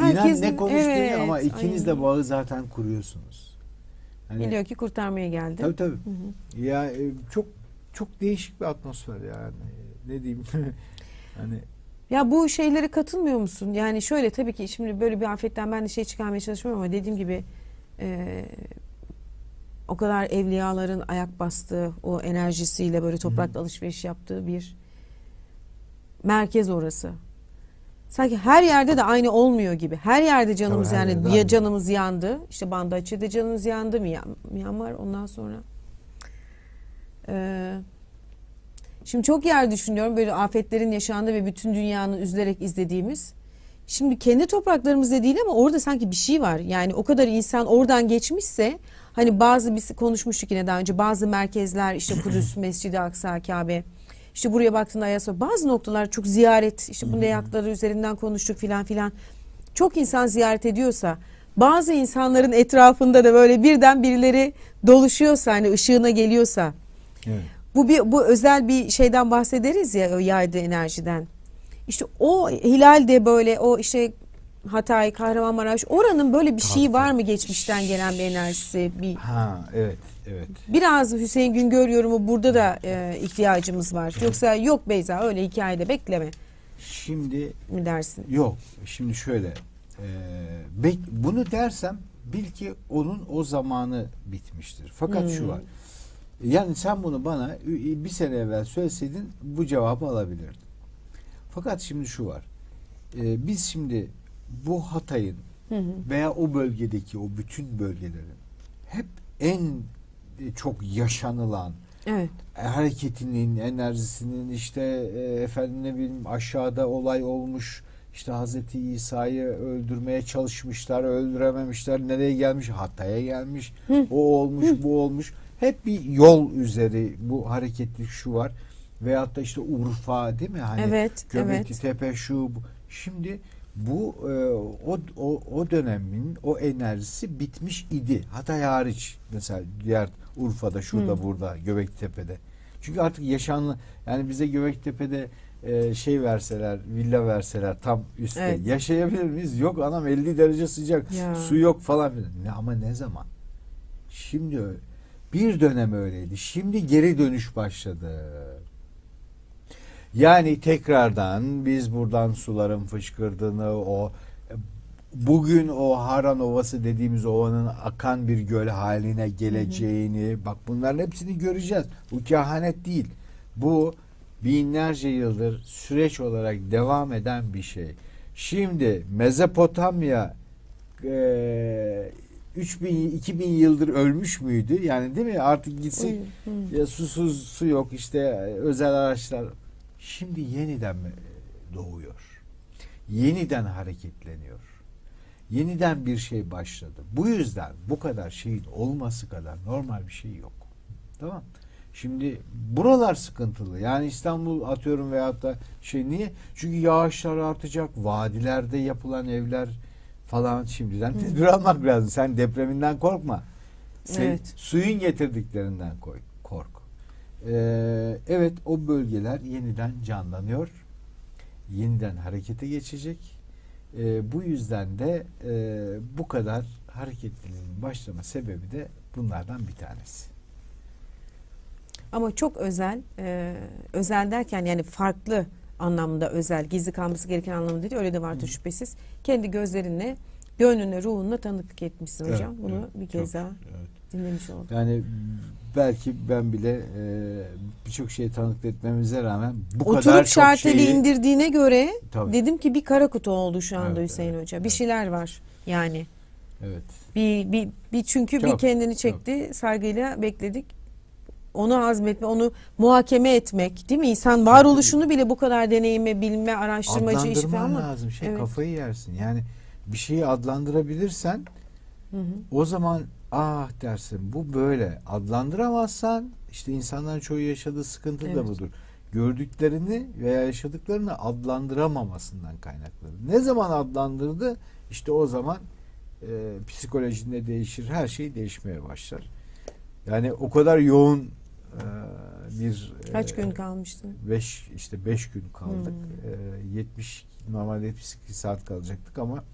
İnan Herkesin- ne konuştuğunu evet, ama ikiniz de aynen. bağı zaten kuruyorsunuz. Hani, biliyor ki kurtarmaya geldi. tabii tabii. Ya e, çok çok değişik bir atmosfer yani. Ne diyeyim? hani Ya bu şeylere katılmıyor musun? Yani şöyle tabii ki şimdi böyle bir afetten ben de şey çıkarmaya çalışmıyorum ama dediğim gibi e, o kadar evliyaların ayak bastığı o enerjisiyle böyle toprakla alışveriş yaptığı bir merkez orası. Sanki her yerde de aynı olmuyor gibi. Her yerde canımız Tabii her yani yerde ya aynı. canımız yandı. İşte Bandaçı'da canımız yandı. Myan- Myanmar ondan sonra. Ee, Şimdi çok yer düşünüyorum böyle afetlerin yaşandığı ve bütün dünyanın üzülerek izlediğimiz. Şimdi kendi topraklarımızda değil ama orada sanki bir şey var. Yani o kadar insan oradan geçmişse hani bazı biz konuşmuştuk yine daha önce bazı merkezler işte Kudüs, Mescid-i Aksa, Kabe. İşte buraya baktığında Ayasofya bazı noktalar çok ziyaret işte bu neyakları üzerinden konuştuk filan filan. Çok insan ziyaret ediyorsa bazı insanların etrafında da böyle birden birileri doluşuyorsa hani ışığına geliyorsa evet. bu bir bu özel bir şeyden bahsederiz ya yaydığı enerjiden. İşte o hilal de böyle o işte Hatay, Kahramanmaraş oranın böyle bir şeyi var mı geçmişten gelen bir enerjisi? Bir Ha evet evet. biraz Hüseyin Güngör yorumu burada da e, ihtiyacımız var. Yoksa yok Beyza öyle hikayede bekleme Şimdi mi dersin? Yok. Şimdi şöyle. e, bek- bunu dersem bil ki onun o zamanı bitmiştir. Fakat şu var. Yani sen bunu bana bir sene evvel söyleseydin bu cevabı alabilirdin. Fakat şimdi şu var. E, biz şimdi bu Hatay'ın veya o bölgedeki o bütün bölgelerin hep en e, çok yaşanılan Evet. hareketinin, enerjisinin işte e, efendim ne bileyim aşağıda olay olmuş. işte Hazreti İsa'yı öldürmeye çalışmışlar, öldürememişler. Nereye gelmiş? Hatay'a gelmiş. O olmuş, bu olmuş. Hep bir yol üzeri bu hareketlik şu var. Veyahut da işte Urfa değil mi? Hani Evet, Göbekli evet. Tepe şu bu. Şimdi bu e, o, o o dönemin o enerjisi bitmiş idi. Hatay hariç mesela diğer Urfa'da şurada burada Göbektepe'de. Çünkü artık yaşanlı yani bize Göbektepe'de e, şey verseler villa verseler tam üstte Evet. yaşayabilir miyiz? Yok anam 50 derece sıcak Ya. su yok falan filan. Ne, ama ne zaman? Şimdi bir dönem öyleydi. Şimdi geri dönüş başladı. Yani tekrardan biz buradan suların fışkırdığını o bugün o Haran Ovası dediğimiz ovanın akan bir göl haline geleceğini bak bunların hepsini göreceğiz. Bu kehanet değil. Bu binlerce yıldır süreç olarak devam eden bir şey. Şimdi Mezopotamya e, 3000 2000 yıldır ölmüş müydü? Yani değil mi? Artık gitsin Buyurun. Hı. ya susuz su yok işte özel araçlar. Şimdi yeniden doğuyor. Yeniden hareketleniyor. Yeniden bir şey başladı. Bu yüzden bu kadar şeyin olması kadar normal bir şey yok. Tamam. Şimdi buralar sıkıntılı. Yani İstanbul atıyorum veyahut da şey niye? Çünkü yağışlar artacak. Vadilerde yapılan evler falan şimdiden tedbir almak lazım. Sen depreminden korkma. Sen Evet. suyun getirdiklerinden kork. Ee, evet o bölgeler yeniden canlanıyor. Yeniden harekete geçecek. Ee, bu yüzden de e, bu kadar hareketliliğin başlama sebebi de bunlardan bir tanesi. Ama çok özel, e, özel derken yani farklı anlamda özel, gizli kalması gereken anlamda değil, öyle de vardır şüphesiz. Kendi gözlerinle, gönlünle, ruhunla tanıklık etmişsin Evet, hocam. Bunu evet, bir kez çok, daha evet. Dinlemiş olduk. Yani belki ben bile e, birçok şey tanıklık etmemize rağmen bu kadar Oturup çok şarteli şeyi indirdiğine göre Tabii. dedim ki bir kara kutu oldu şu anda Evet, Hüseyin evet, Hoca. Bir evet. şeyler var yani. evet Bir, bir, bir çünkü bir Çok, kendini çekti, saygıyla bekledik. Onu hazmetme, onu muhakeme etmek değil mi? İnsan varoluşunu bile bu kadar deneyime, bilme, araştırmacı iş ama. lazım şey Evet. kafayı yersin yani bir şeyi adlandırabilirsen Hı hı. o zaman ah dersin bu böyle adlandıramazsan işte insanların çoğu yaşadığı sıkıntı da Evet. budur. Gördüklerini veya yaşadıklarını adlandıramamasından kaynaklanır. Ne zaman adlandırdı işte o zaman e, psikolojinde değişir her şey değişmeye başlar. Yani o kadar yoğun e, bir Kaç e, gün kalmıştı? 5 işte 5 gün kaldık. Hmm. Ee, 70 normalde 72 saat kalacaktık ama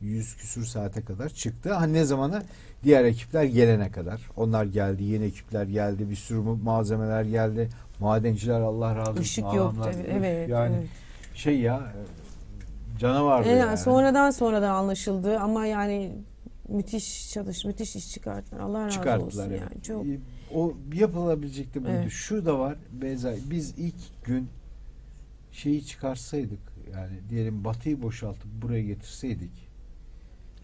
100 küsür saate kadar çıktı. Ha ne zamana? Diğer ekipler gelene kadar. Onlar geldi, yeni ekipler geldi, bir sürü malzemeler geldi. Madenciler Allah razı olsun. Işık yoktu. Evet, evet. yani evet. şey ya e, canavardı Yani yani. Sonradan sonradan anlaşıldı ama yani müthiş çalış, müthiş iş çıkarttılar. Allah razı olsun evet. yani. Çok Ee, O yapılabilecek de buydu. Evet. Şu da var Beyza. Biz ilk gün şeyi çıkarsaydık yani diyelim batıyı boşaltıp buraya getirseydik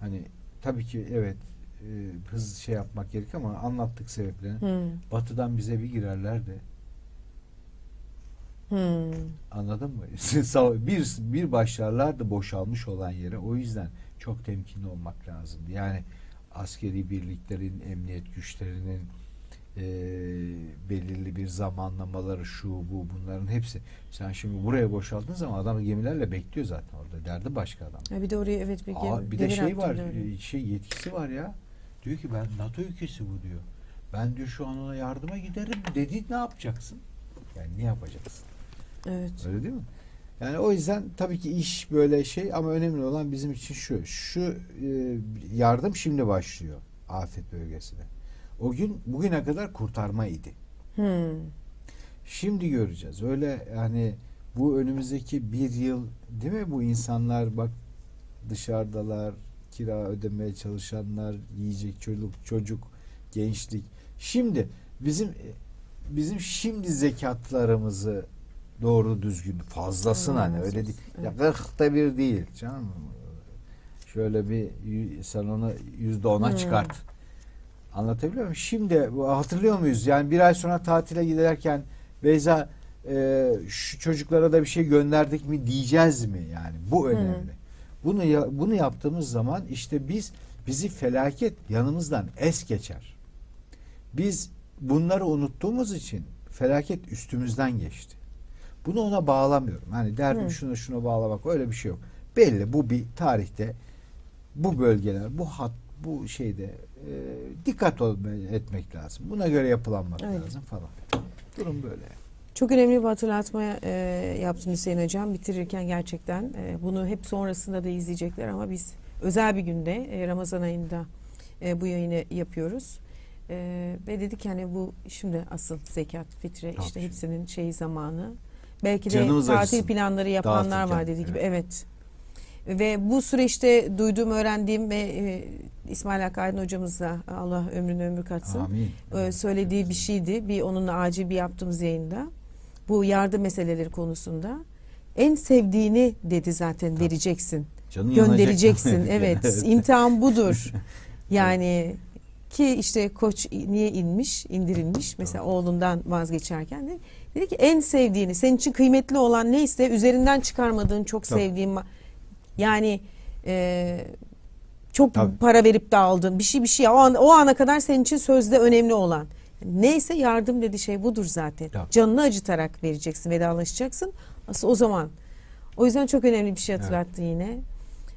hani tabii ki evet e, hız şey yapmak gerek ama anlattık sebeplerini. Hmm. Batıdan bize bir girerlerdi. Hmm. Anladın mı? Bir bir başlarlardı boşalmış olan yere. O yüzden çok temkinli olmak lazımdı. Yani askeri birliklerin, emniyet güçlerinin e, belirli bir zamanlamaları şu bu bunların hepsi. Sen şimdi buraya boşaldığın zaman adam gemilerle bekliyor zaten orada. Derdi başka adam. Ha, bir de oraya evet bir, Aa, gemi- bir de şey var, attırdılar. e, şey yetkisi var ya. Diyor ki ben NATO ülkesi bu diyor. Ben diyor şu an ona yardıma giderim. Dedi ne yapacaksın? Yani ne yapacaksın? Evet. Öyle değil mi? Yani o yüzden tabii ki iş böyle şey ama önemli olan bizim için şu. Şu e, yardım şimdi başlıyor afet bölgesine. O gün bugüne kadar kurtarma idi. Hmm. Şimdi göreceğiz. Öyle yani bu önümüzdeki bir yıl değil mi bu insanlar bak dışarıdalar kira ödemeye çalışanlar yiyecek çocuk çocuk gençlik. Şimdi bizim bizim şimdi zekatlarımızı doğru düzgün fazlasın Allah hani öyle değil. Ya kırkta bir değil canım. Şöyle bir sen onu yüzde ona Hmm. çıkart. Anlatabiliyor muyum? Şimdi hatırlıyor muyuz? Yani bir ay sonra tatile giderken Beyza e, şu çocuklara da bir şey gönderdik mi diyeceğiz mi yani? Bu önemli. Bunu ya- bunu yaptığımız zaman işte biz bizi felaket yanımızdan es geçer. Biz bunları unuttuğumuz için felaket üstümüzden geçti. Bunu ona bağlamıyorum. Hani derdim Hı. şuna şuna bağlamak öyle bir şey yok. Belli bu bir tarihte bu bölgeler, bu hat, bu şeyde dikkat ol- etmek lazım. Buna göre yapılanmak Öyle. lazım falan. Durum böyle. Çok önemli bir hatırlatma e, yaptın Hüseyin Hocam. Bitirirken gerçekten e, bunu hep sonrasında da izleyecekler ama biz özel bir günde e, Ramazan ayında e, bu yayını yapıyoruz. E, ve dedik hani bu şimdi asıl zekat, fitre Tabii işte hepsinin şeyi zamanı. Belki de Canımız tatil acısın. planları yapanlar var dediği gibi. Evet. Ve bu süreçte duyduğum, öğrendiğim ve e, İsmail Hakkı Aydın hocamızla Allah ömrünü ömür katsın Amin. e, söylediği bir şeydi. Bir onunla acil bir yaptığımız yayında. Bu yardım meseleleri konusunda. en sevdiğini dedi zaten vereceksin. Canın. Göndereceksin. evet. imtihan budur. Yani ki işte koç niye inmiş, indirilmiş mesela oğlundan vazgeçerken de dedi ki en sevdiğini, senin için kıymetli olan neyse üzerinden çıkarmadığın çok Tabii. sevdiğin yani e, çok Tabii. para verip de aldığın bir şey bir şey o, an, o ana kadar senin için sözde önemli olan neyse yardım dediği şey budur zaten. Tabii. Canını acıtarak vereceksin, vedalaşacaksın. Asıl o zaman. O yüzden çok önemli bir şey hatırlattı yine.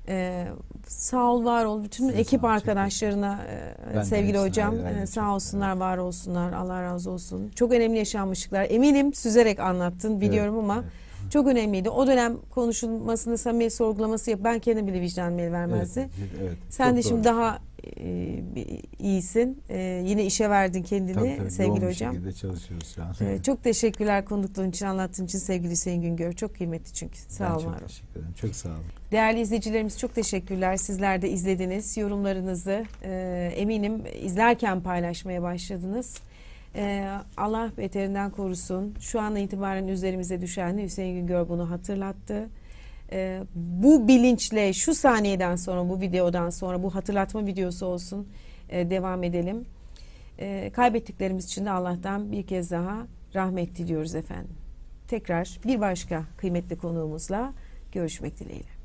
Ee, sağ ol, var ol. Bütün Size ekip arkadaşlarına, e, sevgili hocam, e, sağ olsunlar, var olsunlar. Allah razı olsun. Çok önemli yaşanmışlıklar. Eminim süzerek anlattın biliyorum ama evet. Çok önemliydi. O dönem konuşulmasını, samimi sorgulaması yap. Ben kendim bile vicdanım el vermezdi. Evet, evet, Sen de şimdi doğru. daha e, iyisin. E, yine işe verdin kendini Tabii, tabii, sevgili yoğun hocam. şekilde çalışıyoruz şu an. Evet, çok teşekkürler konukluğun için, anlattığın için sevgili Hüseyin Güngör. Çok kıymetli çünkü. Sağ Ben ol, çok teşekkür ederim. Çok sağ olun. Değerli izleyicilerimiz çok teşekkürler. Sizler de izlediniz. Yorumlarınızı e, eminim izlerken paylaşmaya başladınız. E, Allah beterinden korusun. Şu andan itibaren üzerimize düşen Hüseyin Güngör bunu hatırlattı. E, bu bilinçle şu saniyeden sonra, bu videodan sonra bu hatırlatma videosu olsun e, devam edelim. E, kaybettiklerimiz için de Allah'tan bir kez daha rahmet diliyoruz efendim. Tekrar bir başka kıymetli konuğumuzla görüşmek dileğiyle.